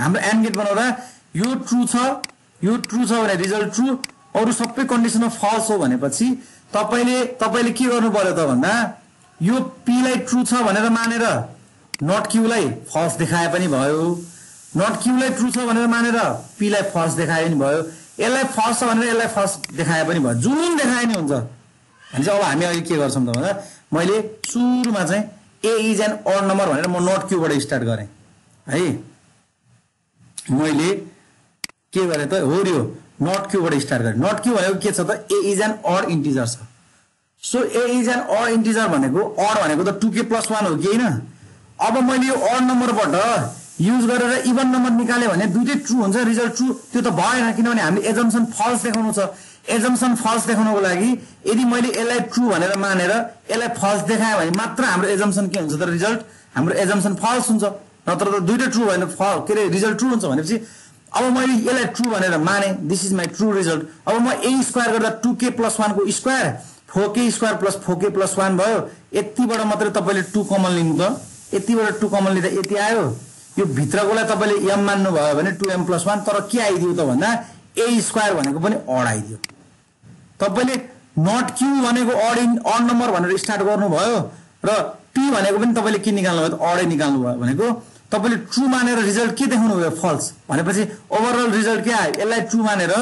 हाम्रो एन्ड गेट बनाउँदा यो ट्रु छ यो ट्रु छ भने रिजल्ट ट्रु अरू सबै कन्डिसनमा फल्स हो भनेपछि तपाईँले तपाईँले के गर्नु पर्यो त भन्दा यो पीलाई ट्रु छ भनेर मानेर नट क्युलाई फल्स देखाए पनि भयो। नट क्युलाई ट्रु छ भनेर मानेर पीलाई फल्स देखाए पनि भयो। यसलाई फल्स छ भनेर यसलाई फल्स देखाए पनि भयो। जुन देखाए नि हुन्छ। भने चाहिँ अब हामी अहिले के गर्छौँ त भन्दा मैले सुरुमा चाहिँ A is an odd number भनेर म नट क्युबाट स्टार्ट गरेँ। है? मैले के गरेँ त? हो यो नट क्युबाट स्टार्ट गरेँ। नट क्यु भनेको के छ त? A is an odd integer छ। So A is an odd integer भनेको अड भनेको त टु के प्लस वान हो कि होइन? अब मैले यो अड नम्बरबाट युज गरेर इभन नम्बर निकाल्यो भने दुइटै ट्रु हुन्छ रिजल्ट ट्रु त्यो त भएन किनभने हामीले एजम्सन फल्स देखाउनु छ। एजम्सन फल्स देखाउनको लागि यदि मैले यसलाई ट्रु भनेर मानेर यसलाई फल्स देखाएँ भने मात्र हाम्रो एजम्सन के हुन्छ त रिजल्ट हाम्रो एजम्सन फल्स हुन्छ। नत्र त दुइटै ट्रु भने फल के अरे रिजल्ट ट्रु हुन्छ भनेपछि अब मैले यसलाई ट्रु भनेर माने this is my true result अब म ए स्क्वायर गर्दा टु के प्लस वानको square four k square plus four k plus one भयो यतिबाट मात्रै तपाईँले टु कमन लिनु त। यतिबाट टु कमन लिँदा यति आयो। यो भित्रकोलाई तपाईँले एम मान्नुभयो भने टु एम प्लस वान तर के आइदियो त भन्दा ए स्क्वायर भनेको पनि अड आइदियो। तपाईँले नट क्यु भनेको अड इन अड नम्बर भनेर स्टार्ट गर्नुभयो र पी भनेको पनि तपाईँले के निकाल्नु भयो त अडै निकाल्नु भयो भनेको तपाईँले ट्रु मानेर रिजल्ट के देखाउनु भयो फल्स भनेपछि ओभरअल रिजल्ट के आयो? यसलाई ट्रु मानेर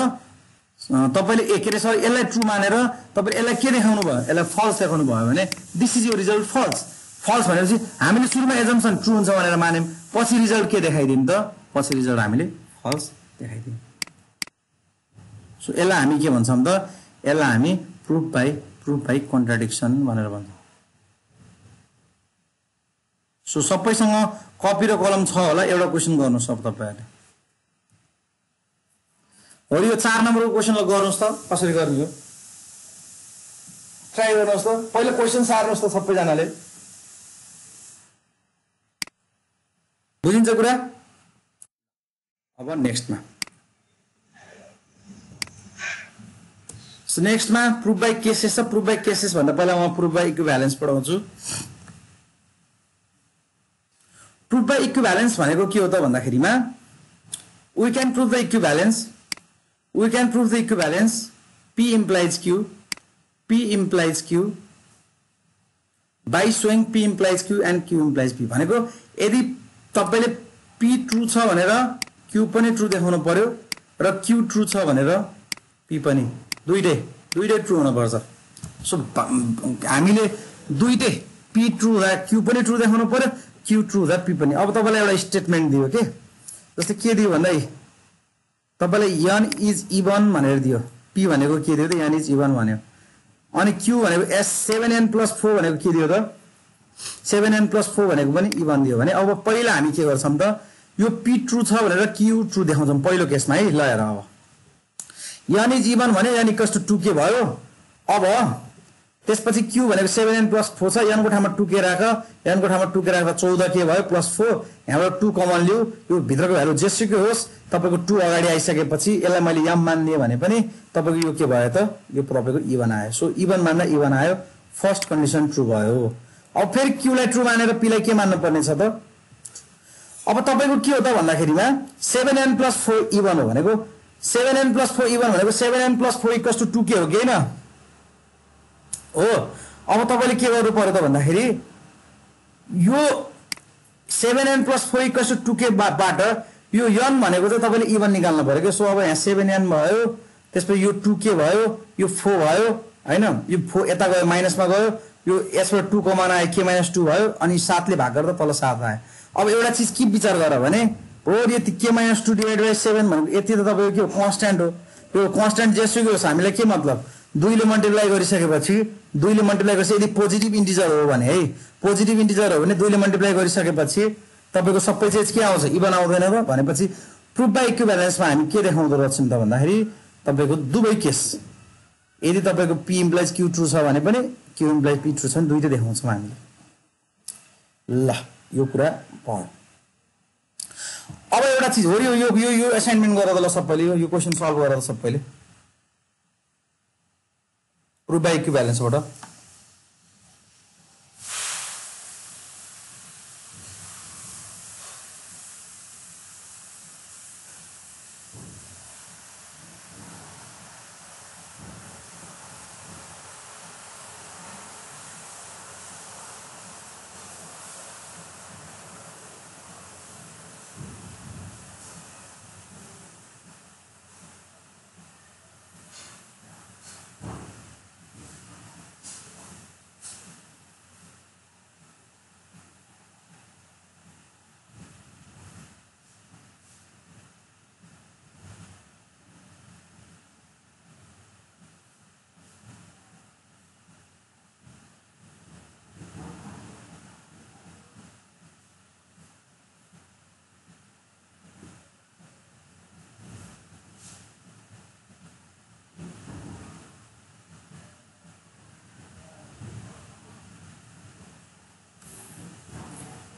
तपाईँले ए के अरे सरी यसलाई ट्रु मानेर तपाईँले यसलाई के देखाउनु भयो? यसलाई फल्स देखाउनु भयो भने दिस इज यो रिजल्ट फल्स फल्स भनेपछि हामीले सुरुमा एजम्सन ट्रु हुन्छ भनेर मान्यौँ पछि रिजल्ट के देखाइदिउँ त? पछि रिजल्ट हामीले फल्स देखाइदिउँ सो यसलाई हामी के भन्छौँ त? यसलाई हामी proof by proof by contradiction भनेर भन्छौँ। सो सबैसँग कपी र कलम छ होला एउटा क्वेसन गर्नुहोस् अब तपाईँहरूले। हो यो चार नम्बरको क्वेसनलाई गर्नुहोस् त कसरी गर्ने हो? ट्राई गर्नुहोस् त। पहिला क्वेसन सार्नुहोस् त सबैजनाले। बुझिन्छ कुरा? अब नेक्स्टमा नेक्स्टमा प्रुफ बाई केसेस छ प्रुफ बाई केसेस भन्दा पहिला म प्रुफ बाई इक्विभ्यालेन्स पढाउँछु। प्रुफ बाई इक्विभ्यालेन्स भनेको के हो त भन्दाखेरिमा we can prove the equivalence we can prove the equivalence P implies Q P implies Q by showing P implies Q and Q implies P भनेको यदि तपाईँले P true छ भनेर क्यू पनि ट्रु देखाउनु पर्यो र क्यू ट्रु छ भनेर पी पनि। दुइटै दुइटै ट्रु हुनुपर्छ सो हामीले दुइटै पी ट्रु हुँदा क्यू पनि ट्रु देखाउनु पर्यो क्यू ट्रु हुँदा पी पनि। अब तपाईँलाई एउटा स्टेटमेन्ट दियो के? जस्तै के दियो भन्दा तपाईँलाई यन इज इभन भनेर दियो। पी भनेको के दियो त? यन इज इभन भन्यो। अनि क्यू भनेको as seven n plus four भनेको के दियो त? सेभेन एन प्लस फोर भनेको पनि इभन दियो भने अब पहिला हामी के गर्छौँ त? यो पी ट्रु छ भनेर क्यू ट्रु देखाउँछौँ। पहिलो केसमा है ल हेर अब। यानि जीवन भने यानि कस्तो टु के भयो। अब त्यसपछि क्यू भनेको सेभेन एन प्लस फोर छ। एनको ठाउँमा टु के राख। एनको ठाउँमा टु के राख्दा चौध के भयो? प्लस फोर यहाँबाट टु कमन लियो यो भित्रको भ्यालु जेसुकै होस् तपाईँको टु अगाडि आइसकेपछि यसलाई मैले यम मानिदिएँ भने पनि तपाईँको यो के भयो त? यो तपाईँको इभन आयो। सो इभन मान्दा इभन आयो। फर्स्ट कन्डिसन ट्रु भयो। अब फेरि क्यूलाई ट्रु मानेर पीलाई के मान्नु पर्ने छ त? अब तपाईँको के हो त भन्दाखेरिमा? Seven n plus four even हो भनेको seven n plus four even भनेको seven n plus four equals to two k हो? कि होइन हो। अब तपाईँले के गर्नु पर्यो त भन्दाखेरि यो seven n plus four equals to two k बाट यो यन भनेको चाहिँ तपाईँले इभन निकाल्नु पऱ्यो कि सो अब यहाँ सेभेन एन भयो त्यसपछि यो टु के भयो यो फोर भयो होइन? यो फो यता गयो माइनसमा गयो यो यसबाट टू कमान आयो के माइनस टू भयो अनि सातले भाग गर्दा तल सात आयो। अब एउटा चिज के विचार गर भने हो यति k minus two divide by seven भनेको यति त तपाईँको के हो कन्सट्यान्ट हो। यो कन्सट्यान्ट जेसुकै होस् हामीलाई के मतलब? दुईले मल्टिप्लाई गरिसकेपछि दुईले मल्टिप्लाई गरेपछि यदि पोजिटिभ इन्टिजर हो भने है? पोजिटिभ इन्टिजर हो भने दुईले मल्टिप्लाई गरिसकेपछि तपाईँको सबै चिज के आउँछ? इभन आउँदैन र भनेपछि प्रुफ बाई इक्विभ्यालेन्समा हामी के देखाउँदो रहेछौँ त भन्दाखेरि तपाईँको दुवै केस। यदि तपाईँको पी इम्प्लाइज क्यु ट्रु छ भने पनि क्यु इम्प्लाइज पी ट्रु छ भने दुइटै देखाउँछौँ हामीले। ल यो कुरा पढ। अब एउटा चिज हो यो यो यो एसाइनमेन्ट गरेर ल सबैले यो क्वेसन सल्भ गरेर सबैले। प्रुफ बाई इक्विभ्यालेन्सबाट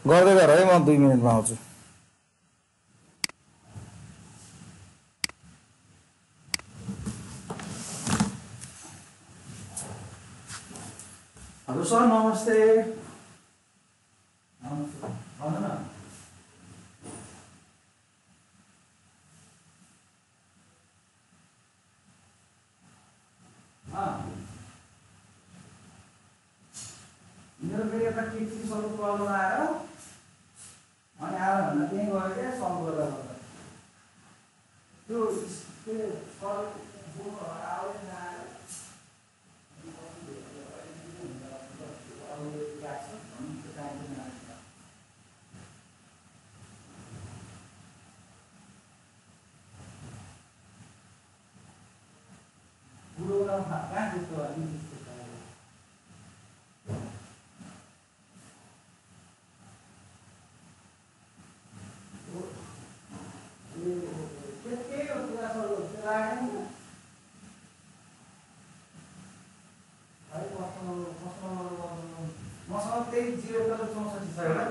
गर्दै गर है म दुई मिनटमा आउँछु। हेलो सर नमस्ते भन्नु न मेरो फेरि यता के के सर्व प्रब्लम आएर अनि आएर भन्दा त्यहीँ गएर क्या सल्भ गरेर गर्दा त्यो त्यो सर बोर्डहरू आउँदैन आएर बुढो कहाँ त्यस्तो अनि त्यस्तो मसँग त्यही जिरो कलर चौसठी छ एउटा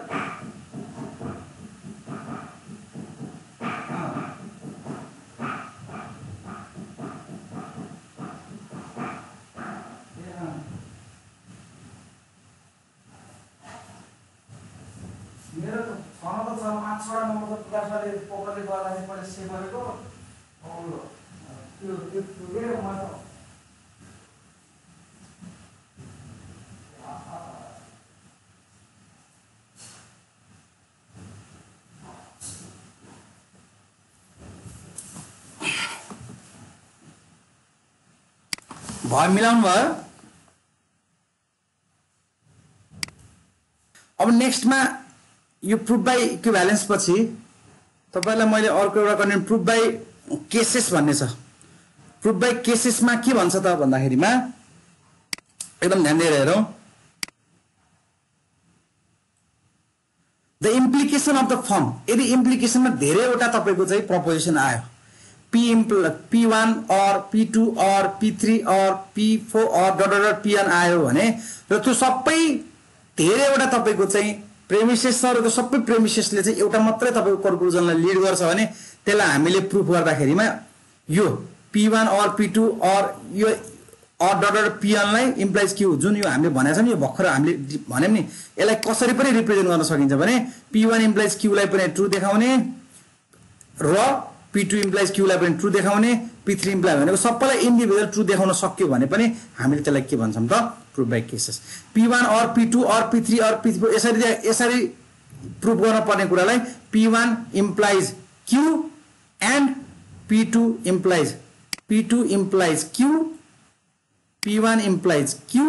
मेरो त छन त छ पाँच छवटा नम्बर त प्रकाशले पोकरले गर्दाखेरि पहिला सेभ गरेको अब त्यो त्यो पुगेर म त भयो मिलाउनु भयो। अब नेक्स्टमा यो प्रुफ बाई इक्विभ्यालेन्स पछि तपाईँलाई मैले अर्को एउटा कन्टेन्ट प्रुफ बाई केसेस भन्ने छ। प्रुफ बाई केसेसमा के भन्छ त भन्दाखेरिमा एकदम ध्यान दिएर हेरौँ। The implication of the form यदि इम्प्लिकेसनमा धेरैवटा तपाईँको चाहिँ प्रपोजिसन आयो। P P two or P three or P four or dot dot PN आयो भने र त्यो सबै धेरैवटा तपाईँको चाहिँ प्रेमिसेस छ र त्यो सबै प्रेमिसेसले चाहिँ एउटा मात्रै तपाईँको कन्क्लुजनलाई लिड गर्छ भने त्यसलाई हामीले प्रुफ गर्दाखेरिमा यो P one or P two or यो अर डट डट पिएनलाई इम्प्लाइज क्यु जुन यो हामीले भनेको छ नि यो भर्खर हामीले भन्यौँ नि यसलाई कसरी पनि रिप्रेजेन्ट गर्न सकिन्छ भने पी वान इम्प्लाइज क्युलाई पनि ट्रु देखाउने र पी टू इम्प्लाइज क्यूलाई पनि ट्रु देखाउने पी थ्री इम्प्लाइ भनेको सबैलाई इन्डिभिजुअल ट्रु देखाउन सक्यो भने पनि हामीले त्यसलाई के भन्छौँ त proof by cases P one or P two or P three or P four यसरी यसरी प्रुफ गर्न पर्ने कुरालाई P one implies Q and P two implies P two implies Q P one implies Q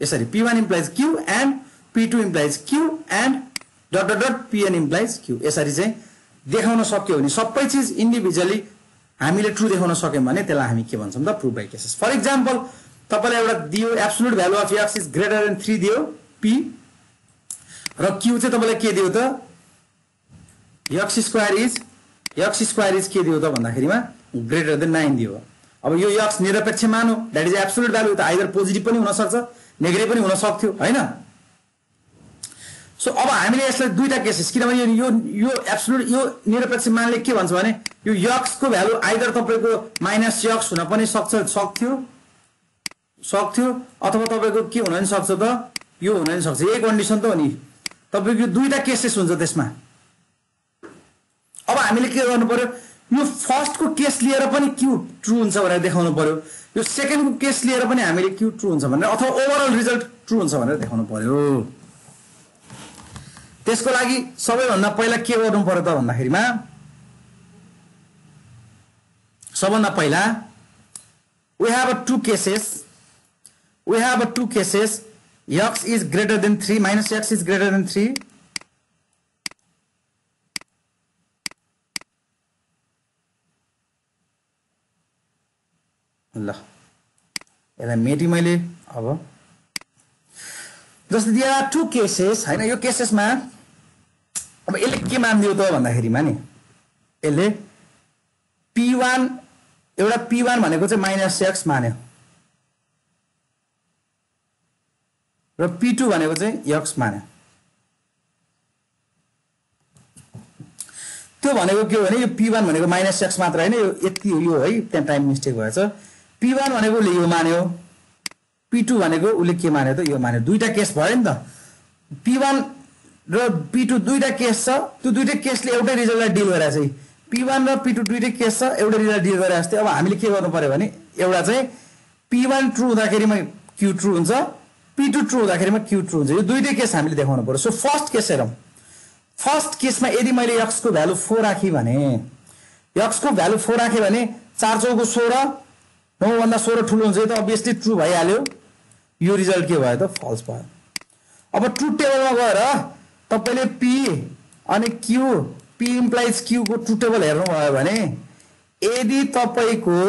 यसरी P one implies Q and P two implies Q and dot dot dot PN implies Q यसरी चाहिँ देखाउन सक्यो भने सबै चिज individually हामीले true देखाउन सक्यौँ भने त्यसलाई हामी के भन्छौँ त proof by cases for example तपाईँलाई एउटा दियो absolute value of x is greater than three दियो पी र क्यू चाहिँ तपाईँलाई के दियो त? X square is x square is के दियो त भन्दाखेरिमा? ग्रेटर देन नाइन दियो. अब यो यक्स निरपेक्ष मान द्याट इज एब्सोल्युट भ्यालु त आइदर पोजिटिभ पनि हुनसक्छ नेगेटिभ पनि हुन सक्थ्यो होइन? सो अब हामीले यसलाई दुईवटा केसेस किनभने यो यो एब्सोल्युट यो निरपेक्ष मानले के भन्छ भने यो यक्सको भ्यालु आइदर तपाईँको माइनस यक्स हुन पनि सक्छ सक्थ्यो। सक्थ्यो। अथवा तपाईँको के हुन पनि सक्छ त यो हुन पनि सक्छ। यही कन्डिसन त हो नि। तपाईँको यो दुईवटा केसेस हुन्छ त्यसमा। अब हामीले के गर्नु पर्यो? यो फर्स्टको केस लिएर पनि क्यु ट्रु हुन्छ भनेर देखाउनु पर्यो। यो सेकेन्डको केस लिएर पनि हामीले क्यु ट्रु हुन्छ भनेर अथवा ओभरअल रिजल्ट ट्रु हुन्छ भनेर देखाउनु पर्यो। त्यसको लागि सबैभन्दा पहिला के गर्नु पर्यो त भन्दाखेरिमा? सबभन्दा पहिला we have a two cases we have a two cases x is greater than three minus x is greater than three ल। यसलाई मेटी मैले। अब। जस्तै दिएर टु केसेस होइन यो केसेसमा अब यसले के मानिदियो त भन्दाखेरिमा नि यसले पी वान एउटा पी वान भनेको चाहिँ माइनस एक्स मान्यो। र पी टू भनेको चाहिँ यक्स मान्यो। त्यो भनेको के हो भने यो पी वान भनेको माइनस एक्स मात्र होइन यो यति यो है त्यहाँ टाइम मिस्टेक भएछ। पी वान भनेको उसले यो मान्यो पी टू भनेको उसले के मान्यो त यो मान्यो। दुईवटा केस भयो नि त। पी वान र पी टू दुईवटा केस छ। त्यो दुइटै केसले एउटै रिजल्टलाई डिल गरिरहेको छ पी वान र पी टू दुइटै केस छ एउटै रिजल्ट डिल गरिरहेको थियो अब हामीले के गर्नु पऱ्यो भने एउटा चाहिँ पी वान ट्रु हुँदाखेरिमा क्यु ट्रु हुन्छ। पी टू ट्रु हुँदाखेरिमा क्यु ट्रु हुन्छ। यो दुइटै केस हामीले देखाउनु पऱ्यो सो फर्स्ट केस हेरौँ। फर्स्ट केसमा यदि मैले यक्सको भ्यालु फोर राखेँ भने यक्सको भ्यालु फोर राखेँ भने चार चौको सोह्र नौभन्दा सोह्र ठुलो हुन्छ। त अभियसली ट्रु भइहाल्यो। यो रिजल्ट के भयो त? फल्स भयो। अब ट्रु टेबलमा गएर तपाईँले पी अनि क्यु पी इम्प्लाइज क्युको ट्रु टेबल हेर्नुभयो भने यदि तपाईँको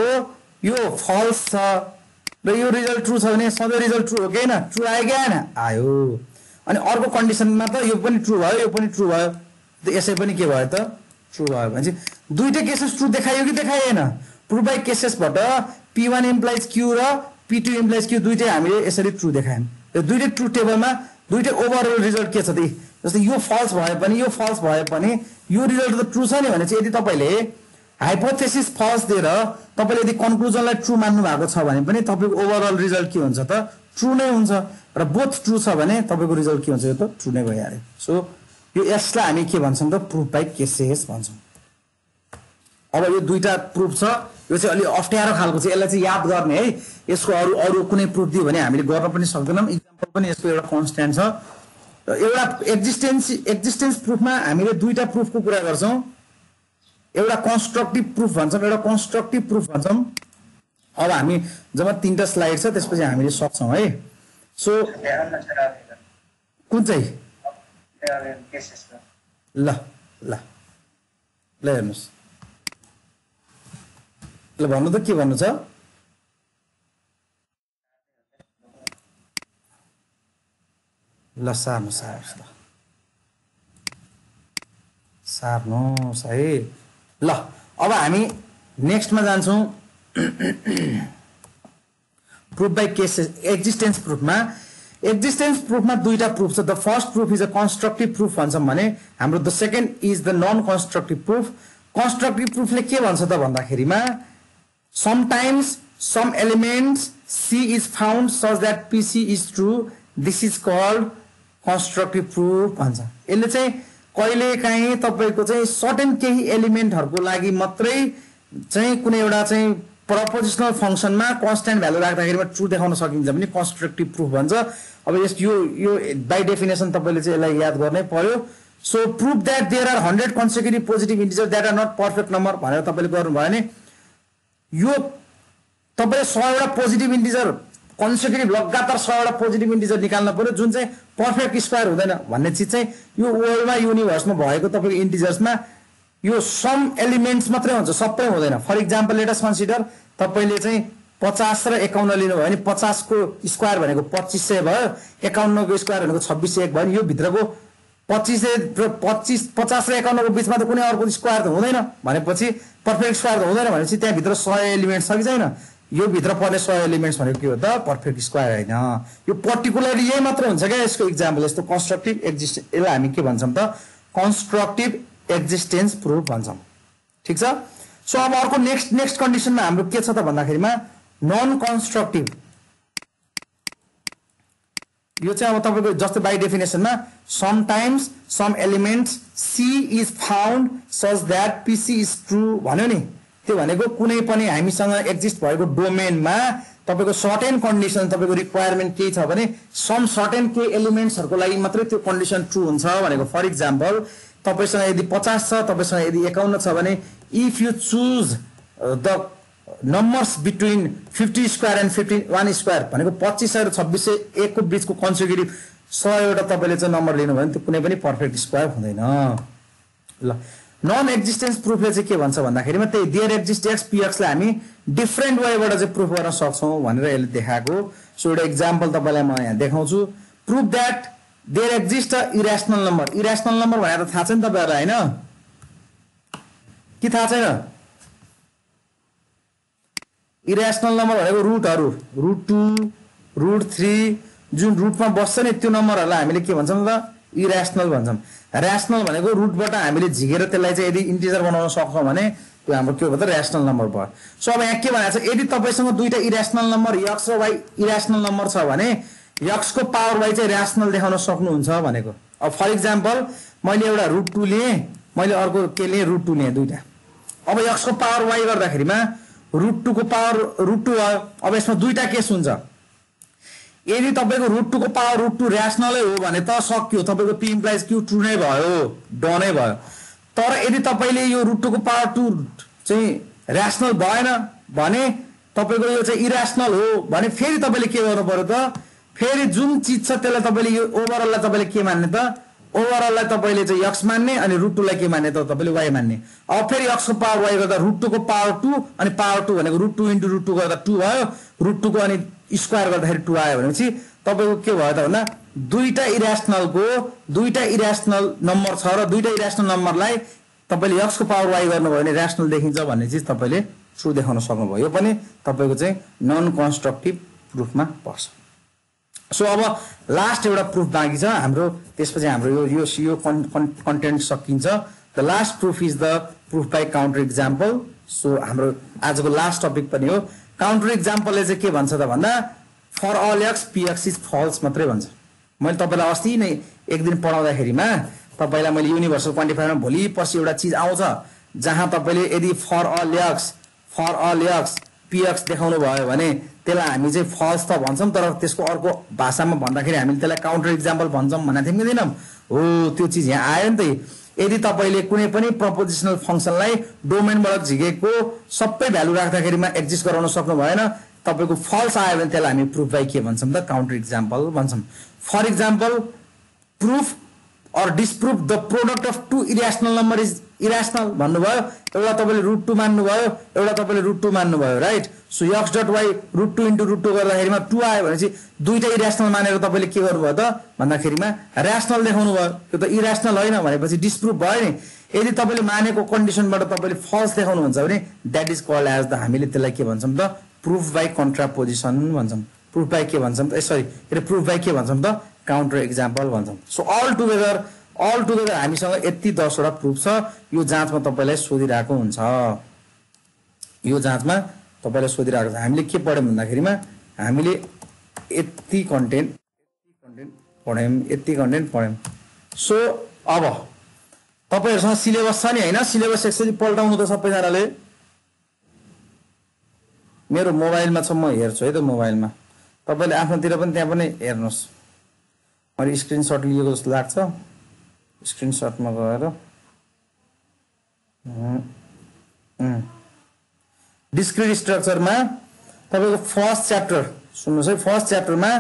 यो फल्स छ र यो रिजल्ट ट्रु छ भने सधैँ रिजल्ट ट्रु हो कि होइन? ट्रु आयो कि आएन? आयो। अनि अर्को कन्डिसनमा त यो पनि ट्रु भयो यो पनि ट्रु भयो। त यसै पनि के भयो त? ट्रु भयो भने चाहिँ दुइटै केसेस ट्रु देखायो कि देखाइएन प्रुभ बाई केसेसबाट पी वान इम्प्लाइज क्यु र पी टू इम्प्लाइज क्यु दुइटै हामीले यसरी ट्रु देखायौँ। यो दुइटै ट्रु टेबलमा दुइटै ओभरअल रिजल्ट के छ त? जस्तै यो फल्स भए पनि यो फल्स भए पनि यो रिजल्ट त ट्रु छ नि भने चाहिँ यदि तपाईँले हाइपोथेसिस फल्स दिएर तपाईँले यदि कन्क्लुजनलाई ट्रु मान्नु भएको छ भने पनि तपाईँको ओभरअल रिजल्ट के हुन्छ त ट्रु नै हुन्छ र बोथ ट्रु छ भने तपाईँको रिजल्ट के हुन्छ यो त ट्रु नै भइहाल्यो। सो यो यसलाई हामी के भन्छौँ त प्रुफ बाई केसेस भन्छौँ। अब यो दुईवटा प्रुफ छ यो चाहिँ अलिक अप्ठ्यारो खालको चाहिँ यसलाई चाहिँ याद गर्ने है। यसको अरू अरू कुनै प्रुफ दियो भने हामीले गर्न पनि सक्दैनौँ। इक्जाम्पल पनि यसको एउटा कन्सटेन्ट छ। एउटा एक्जिस्टेन्स एक्जिस्टेन्स प्रुफमा हामीले दुईवटा प्रुफको कुरा गर्छौँ। एउटा कन्स्ट्रक्टिभ प्रुफ भन्छौँ एउटा कन्स्ट्रक्टिभ प्रुफ भन्छौँ। अब हामी जब तिनवटा स्लाइड छ त्यसपछि हामीले सक्छौँ है। सो कुन चाहिँ? ल ल। ल हेर्नुहोस्। ल भन्नु त के भन्नु छ? ल सार्नु सार्नुहोस् ल सार्नुहोस् है ल अब हामी नेक्स्टमा जान्छौँ। प्रुफ बाई केसेस एक्जिस्टेन्स प्रुफमा एक्जिस्टेन्स प्रुफमा दुईवटा प्रुफ छ। The first proof is a constructive proof भन्छौँ भने हाम्रो the second is the non constructive proof constructive प्रुफले के भन्छ त भन्दाखेरिमा sometimes some elements c is found such that PC is true this is called constructive proof भन्छ। यसले चाहिँ कहिले काहीँ तपाईँको चाहिँ सर्टेन केही एलिमेन्टहरूको लागि मात्रै चाहिँ कुनै एउटा चाहिँ प्रपोजिसनल फङ्सनमा कन्सटेन्ट भ्यालु राख्दाखेरिमा ट्रु देखाउन सकिन्छ भने कन्स्ट्रक्टिभ प्रुफ भन्छ। अब यस यो यो बाई डेफिनेसन तपाईँले चाहिँ यसलाई याद गर्नै पर्यो। So proof that there are hundred consecutive positive integer that are not perfect number भनेर तपाईँले गर्नुभयो भने यो तपाईँले सयवटा पोजिटिभ इन्टिजर कन्सेक्युटिभ लगातार सयवटा पोजिटिभ इन्टिजर निकाल्नु पऱ्यो जुन चाहिँ पर्फेक्ट स्क्वायर हुँदैन भन्ने चिज चाहिँ यो वर्ल्डमा युनिभर्समा भएको तपाईँको इन्टिजर्समा यो सम एलिमेन्ट्स मात्रै हुन्छ सबै हुँदैन। फर इक्जाम्पल लेटस कन्सिडर तपाईँले चाहिँ पचास र एकाउन्न लिनुभयो भने पचासको स्क्वायर भनेको पच्चिस सय भयो एकाउन्नको स्क्वायर भनेको छब्बिस सय एक भयो यो भित्रको पच्चिस सय पच्चिस पचास र एकाउन्नको बिचमा त कुनै अर्को स्क्वायर त हुँदैन भनेपछि पर्फेक्ट स्क्वायर त हुँदैन भनेपछि त्यहाँभित्र सय एलिमेन्ट छ कि छैन? यो भित्र पर्ने सय एलिमेन्ट्स भनेको के हो त? पर्फेक्ट स्क्वायर होइन। यो पर्टिकुलरली यही मात्र हुन्छ क्या यसको इक्जाम्पल यस्तो कन्स्ट्रक्टिभ एक्जिस्ट यसलाई हामी के भन्छौँ त? कन्स्ट्रक्टिभ एक्जिस्टेन्स प्रुफ भन्छौँ। ठिक छ? सो अब अर्को नेक्स्ट नेक्स्ट कन्डिसनमा हाम्रो के छ त भन्दाखेरिमा? नन कन्स्ट्रक्टिभ यो चाहिँ अब तपाईँको जस्तै by डेफिनेसनमा sometimes some elements c is found such that PC is true भन्यो नि। त्यो भनेको कुनै पनि हामीसँग एक्जिस्ट भएको डोमेनमा तपाईँको सर्टेन कन्डिसन तपाईँको रिक्वायरमेन्ट केही छ भने सम सर्टेन केही एलिमेन्ट्सहरूको लागि मात्रै त्यो कन्डिसन ट्रु हुन्छ भनेको। फर इक्जाम्पल तपाईँसँग यदि पचास छ तपाईँसँग यदि एकाउन्न छ भने if you choose the numbers between fifty square and fifty one square भनेको पच्चिस सय र छब्बिस सय एकको बिचको कन्सिक्युटिभ सयवटा तपाईँले चाहिँ नम्बर लिनुभयो भने त्यो कुनै पनि पर्फेक्ट स्क्वायर हुँदैन। ल। नन एक्जिस्टेन्स प्रुफले चाहिँ के भन्छ भन्दाखेरिमा त्यही दियर एक्जिस्ट एक्स पिएक्सलाई हामी डिफ्रेन्ट वेबाट चाहिँ प्रुफ गर्न सक्छौँ भनेर यसले देखाएको सो एउटा इक्जाम्पल तपाईँलाई म यहाँ देखाउँछु। Proof that there exist a irrational number irrational number भनेर थाहा छ नि तपाईँहरूलाई होइन? के थाहा छैन? इरेसनल नम्बर भनेको रुटहरू रुट टू रुट थ्री जुन रुटमा बस्छ नि त्यो नम्बरहरूलाई हामीले के भन्छौँ त? इरेसनल भन्छौँ ऱ्यासनल भनेको रुटबाट हामीले झिकेर त्यसलाई चाहिँ यदि इन्टिजर बनाउन सक्छौँ भने त्यो हाम्रो के भयो त? ऱ्यासनल नम्बर भयो। सो अब यहाँ के भनेको छ? यदि तपाईँसँग दुईवटा इरेसनल नम्बर यक्स र वाइ इरेसनल नम्बर छ भने यक्सको पावर वाइ चाहिँ ऱ्यासनल देखाउन सक्नुहुन्छ भनेको। अब फर इक्जाम्पल मैले एउटा रुट टू लिएँ मैले अर्को के लिएँ? रुट टू लिएँ दुइटा अब यक्सको पावर वाइ गर्दाखेरिमा रुट टूको पावर रुट टू भयो। अब यसमा दुईवटा केस हुन्छ। यदि तपाईँको रुट टूको पावर रुट टू ऱ्यासनलै हो भने त सक्यो। तपाईँको पी इम्प्लाइज क्यु ट्रु नै भयो डनै भयो। तर यदि तपाईँले यो रुट टूको पावर टू चाहिँ ऱ्यासनल भएन भने तपाईँको यो चाहिँ इऱ्यासनल हो भने फेरि तपाईँले के गर्नु पर्यो त फेरि जुन चिज छ त्यसलाई तपाईँले यो ओभरअललाई तपाईँले के मान्ने त ओभरअललाई तपाईँले चाहिँ यक्स मान्ने अनि रुट टूलाई के मान्ने त तपाईँले वाइ मान्ने। अब फेरि यक्सको पावर वाइ गर्दा रुट टूको पावर टू अनि पावर टू भनेको root two into root two गर्दा टू भयो। रुट टूको अनि स्क्वायर गर्दाखेरि टू आयो भनेपछि तपाईँको के भयो त भन्दा दुईवटा इरेसनलको दुईवटा इरेसनल नम्बर छ र दुईवटा इरेसनल नम्बरलाई तपाईँले यक्सको पावर वाइ गर्नुभयो भने ऱ्यासनल देखिन्छ भन्ने चिज तपाईँले ट्रु देखाउन सक्नुभयो। यो पनि तपाईँको चाहिँ नन कन्स्ट्रक्टिभ प्रुफमा पर्छ। सो अब लास्ट एउटा प्रुफ बाँकी छ। हाम्रो त्यसपछि हाम्रो यो यो यो कन्टेन्ट सकिन्छ। The last proof is the proof by counter example so हाम्रो आजको लास्ट टपिक पनि हो। काउन्टर इक्जाम्पलले चाहिँ के भन्छ त भन्दा for all x PX is false मात्रै भन्छ। मैले तपाईँलाई अस्ति नै एक दिन पढाउँदाखेरिमा तपाईँलाई मैले युनिभर्सल क्वान्टिफायरमा भोलि पछि एउटा चिज आउँछ जहाँ तपाईँले यदि for all x for all x PX देखाउनु भयो भने त्यसलाई हामी चाहिँ फल्स त भन्छौँ तर त्यसको अर्को भाषामा भन्दाखेरि हामीले त्यसलाई काउन्टर इक्जाम्पल भन्छौँ भनेको थियौँ कि हो त्यो चिज यहाँ आयो नि त। यदि तपाईँले कुनै पनि प्रपोजिसनल फङ्सनलाई डोमेनबाट झिकेको सबै भ्यालु राख्दाखेरिमा एक्जिस्ट गराउन सक्नु भएन तपाईँको फल्स आयो भने त्यसलाई हामी प्रुफ बाई के भन्छौँ त? काउन्टर इक्जाम्पल भन्छौँ। For example proof or disproof the product of two irrational number is irrational भन्नुभयो एउटा तपाईँले रुट टू मान्नुभयो एउटा तपाईँले root two मान्नुभयो right so x dot y root two into root two गर्दाखेरिमा two आयो भनेपछि दुइटा इरेसनल मानेर तपाईँले के गर्नुभयो त? भन्दाखेरिमा ऱ्यासनल देखाउनु भयो। त्यो त इरेसनल होइन भनेपछि डिसप्रुफ भयो नि। यदि तपाईँले मानेको कन्डिसनबाट तपाईँले फल्स देखाउनुहुन्छ भने that is called as the हामीले त्यसलाई के भन्छौँ त? प्रुफ बाई कन्ट्रापोजिसन भन्छौँ। प्रुफ बाई के भन्छौँ त? सरी प्रुफ बाई के भन्छौँ त? काउन्टर इक्जाम्पल भन्छौँ। So all together all together हामीसँग यति दसवटा प्रुफ छ। यो जाँचमा तपाईँलाई सोधिरहेको हुन्छ। यो जाँचमा तपाईँलाई सोधिरहेको छ। हामीले के पढ्यौँ भन्दाखेरिमा हामीले यति कन्टेन्ट यति कन्टेन्ट पढ्यौँ यति कन्टेन्ट पढ्यौँ। सो अब तपाईँहरूसँग सिलेबस छ नि होइन? सिलेबस एक्चुली पल्टाउनु त सबैजनाले। मेरो मोबाइलमा छ म हेर्छु है त मोबाइलमा। तपाईँले आफ्नोतिर पनि त्यहाँ पनि हेर्नुहोस्। मैले स्क्रिनसट लिएको जस्तो लाग्छ। स्क्रिनसटमा गएर डिस्क्रिट स्ट्रक्चरमा तपाईँको फर्स्ट च्याप्टर सुन्नुहोस् है फर्स्ट च्याप्टरमा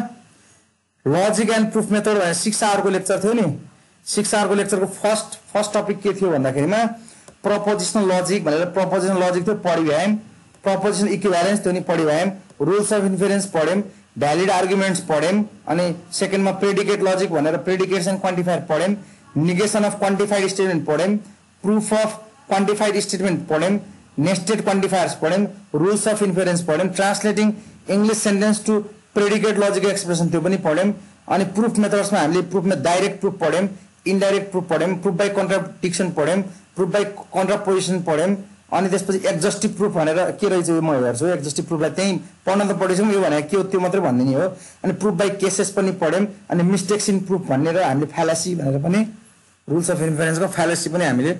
लजिक एन्ड प्रुफ मेथड भनेर आवरको लेक्चर थियो नि। आवरको लेक्चरको फर्स्ट फर्स्ट टपिक के थियो भन्दाखेरिमा प्रपोजिसनल लजिक भनेर प्रपोजिसनल लजिक थियो पढिभ्यायौँ। प्रपोजिसनल इक्विभ्यालेन्स त्यो नि पढिभ्यायौँ। रुल्स अफ इन्फेरेन्स पढ्यौँ। भ्यालिड आर्ग्युमेन्ट्स पढ्यौँ। अनि सेकेन्डमा प्रेडिकेट लजिक भनेर प्रेडिकेट्स एन्ड क्वान्टिफायर पढ्यौँ। निगेसन अफ क्वान्टिफाइड स्टेटमेन्ट पढ्यौँ प्रुफ अफ क्वान्टिफाइड स्टेटमेन्ट पढ्यौँ नेस्टेड क्वान्टिफायर्स पढ्यौँ rules of inference पढ्यौँ translating English sentence to predicate logic expression त्यो पनि पढ्यौँ अनि प्रुफ मेथड्समा हामीले प्रुफमा डाइरेक्ट प्रुफ पढ्यौँ इन्डाइरेक्ट प्रुफ पढ्यौँ प्रुफ बाई कन्ट्राडिक्सन पढ्यौँ प्रुफ बाई कन्ट्रापोजिसन पढ्यौँ अनि त्यसपछि एक्जस्टिभ प्रुफ भनेर के रहेछ यो म हेर्छु एक्जस्टिभ प्रुफलाई त्यहीँ पढ्न त पढेछौँ यो भनेको के हो त्यो मात्रै भनिदिने हो अनि प्रुफ बाई केसेस पनि पढ्यौँ अनि मिस्टेक्स इन प्रुफ भनेर हामीले फ्यालासी भनेर पनि रुल्स अफ इन्फरेन्सको फ्यालेसी पनि हामीले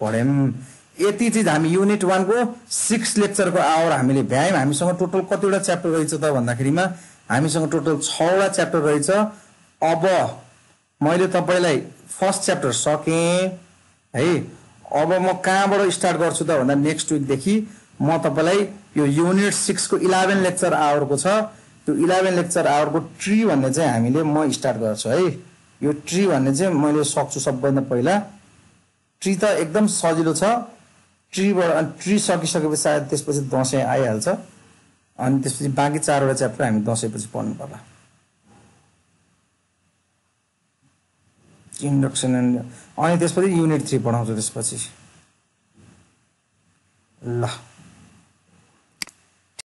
पढ्यौँ। यति चिज हामी युनिट वानको सिक्स लेक्चरको आवर हामीले भ्यायौँ। हामीसँग टोटल कतिवटा च्याप्टर रहेछ त भन्दाखेरिमा? हामीसँग टोटल छवटा च्याप्टर रहेछ। अब मैले तपाईँलाई फर्स्ट च्याप्टर सकेँ है? अब म कहाँबाट स्टार्ट गर्छु त भन्दा नेक्स्ट विकदेखि म तपाईँलाई यो युनिट सिक्सको इलेभेन लेक्चर आवरको छ। त्यो इलेभेन लेक्चर आवरको ट्री भन्ने चाहिँ हामीले म स्टार्ट गर्छु है? यो ट्री भन्ने चाहिँ मैले सक्छु सबभन्दा पहिला। ट्री त एकदम सजिलो छ। ट्रीबाट ट्री सकिसकेपछि सायद त्यसपछि दसैँ आइहाल्छ। अनि त्यसपछि बाँकी चारवटा च्याप्टर हामी दसैँपछि पढ्नु पर्ला। इन्डक्सन एन्ड अनि त्यसपछि युनिट थ्री पढाउँछु त्यसपछि। ल।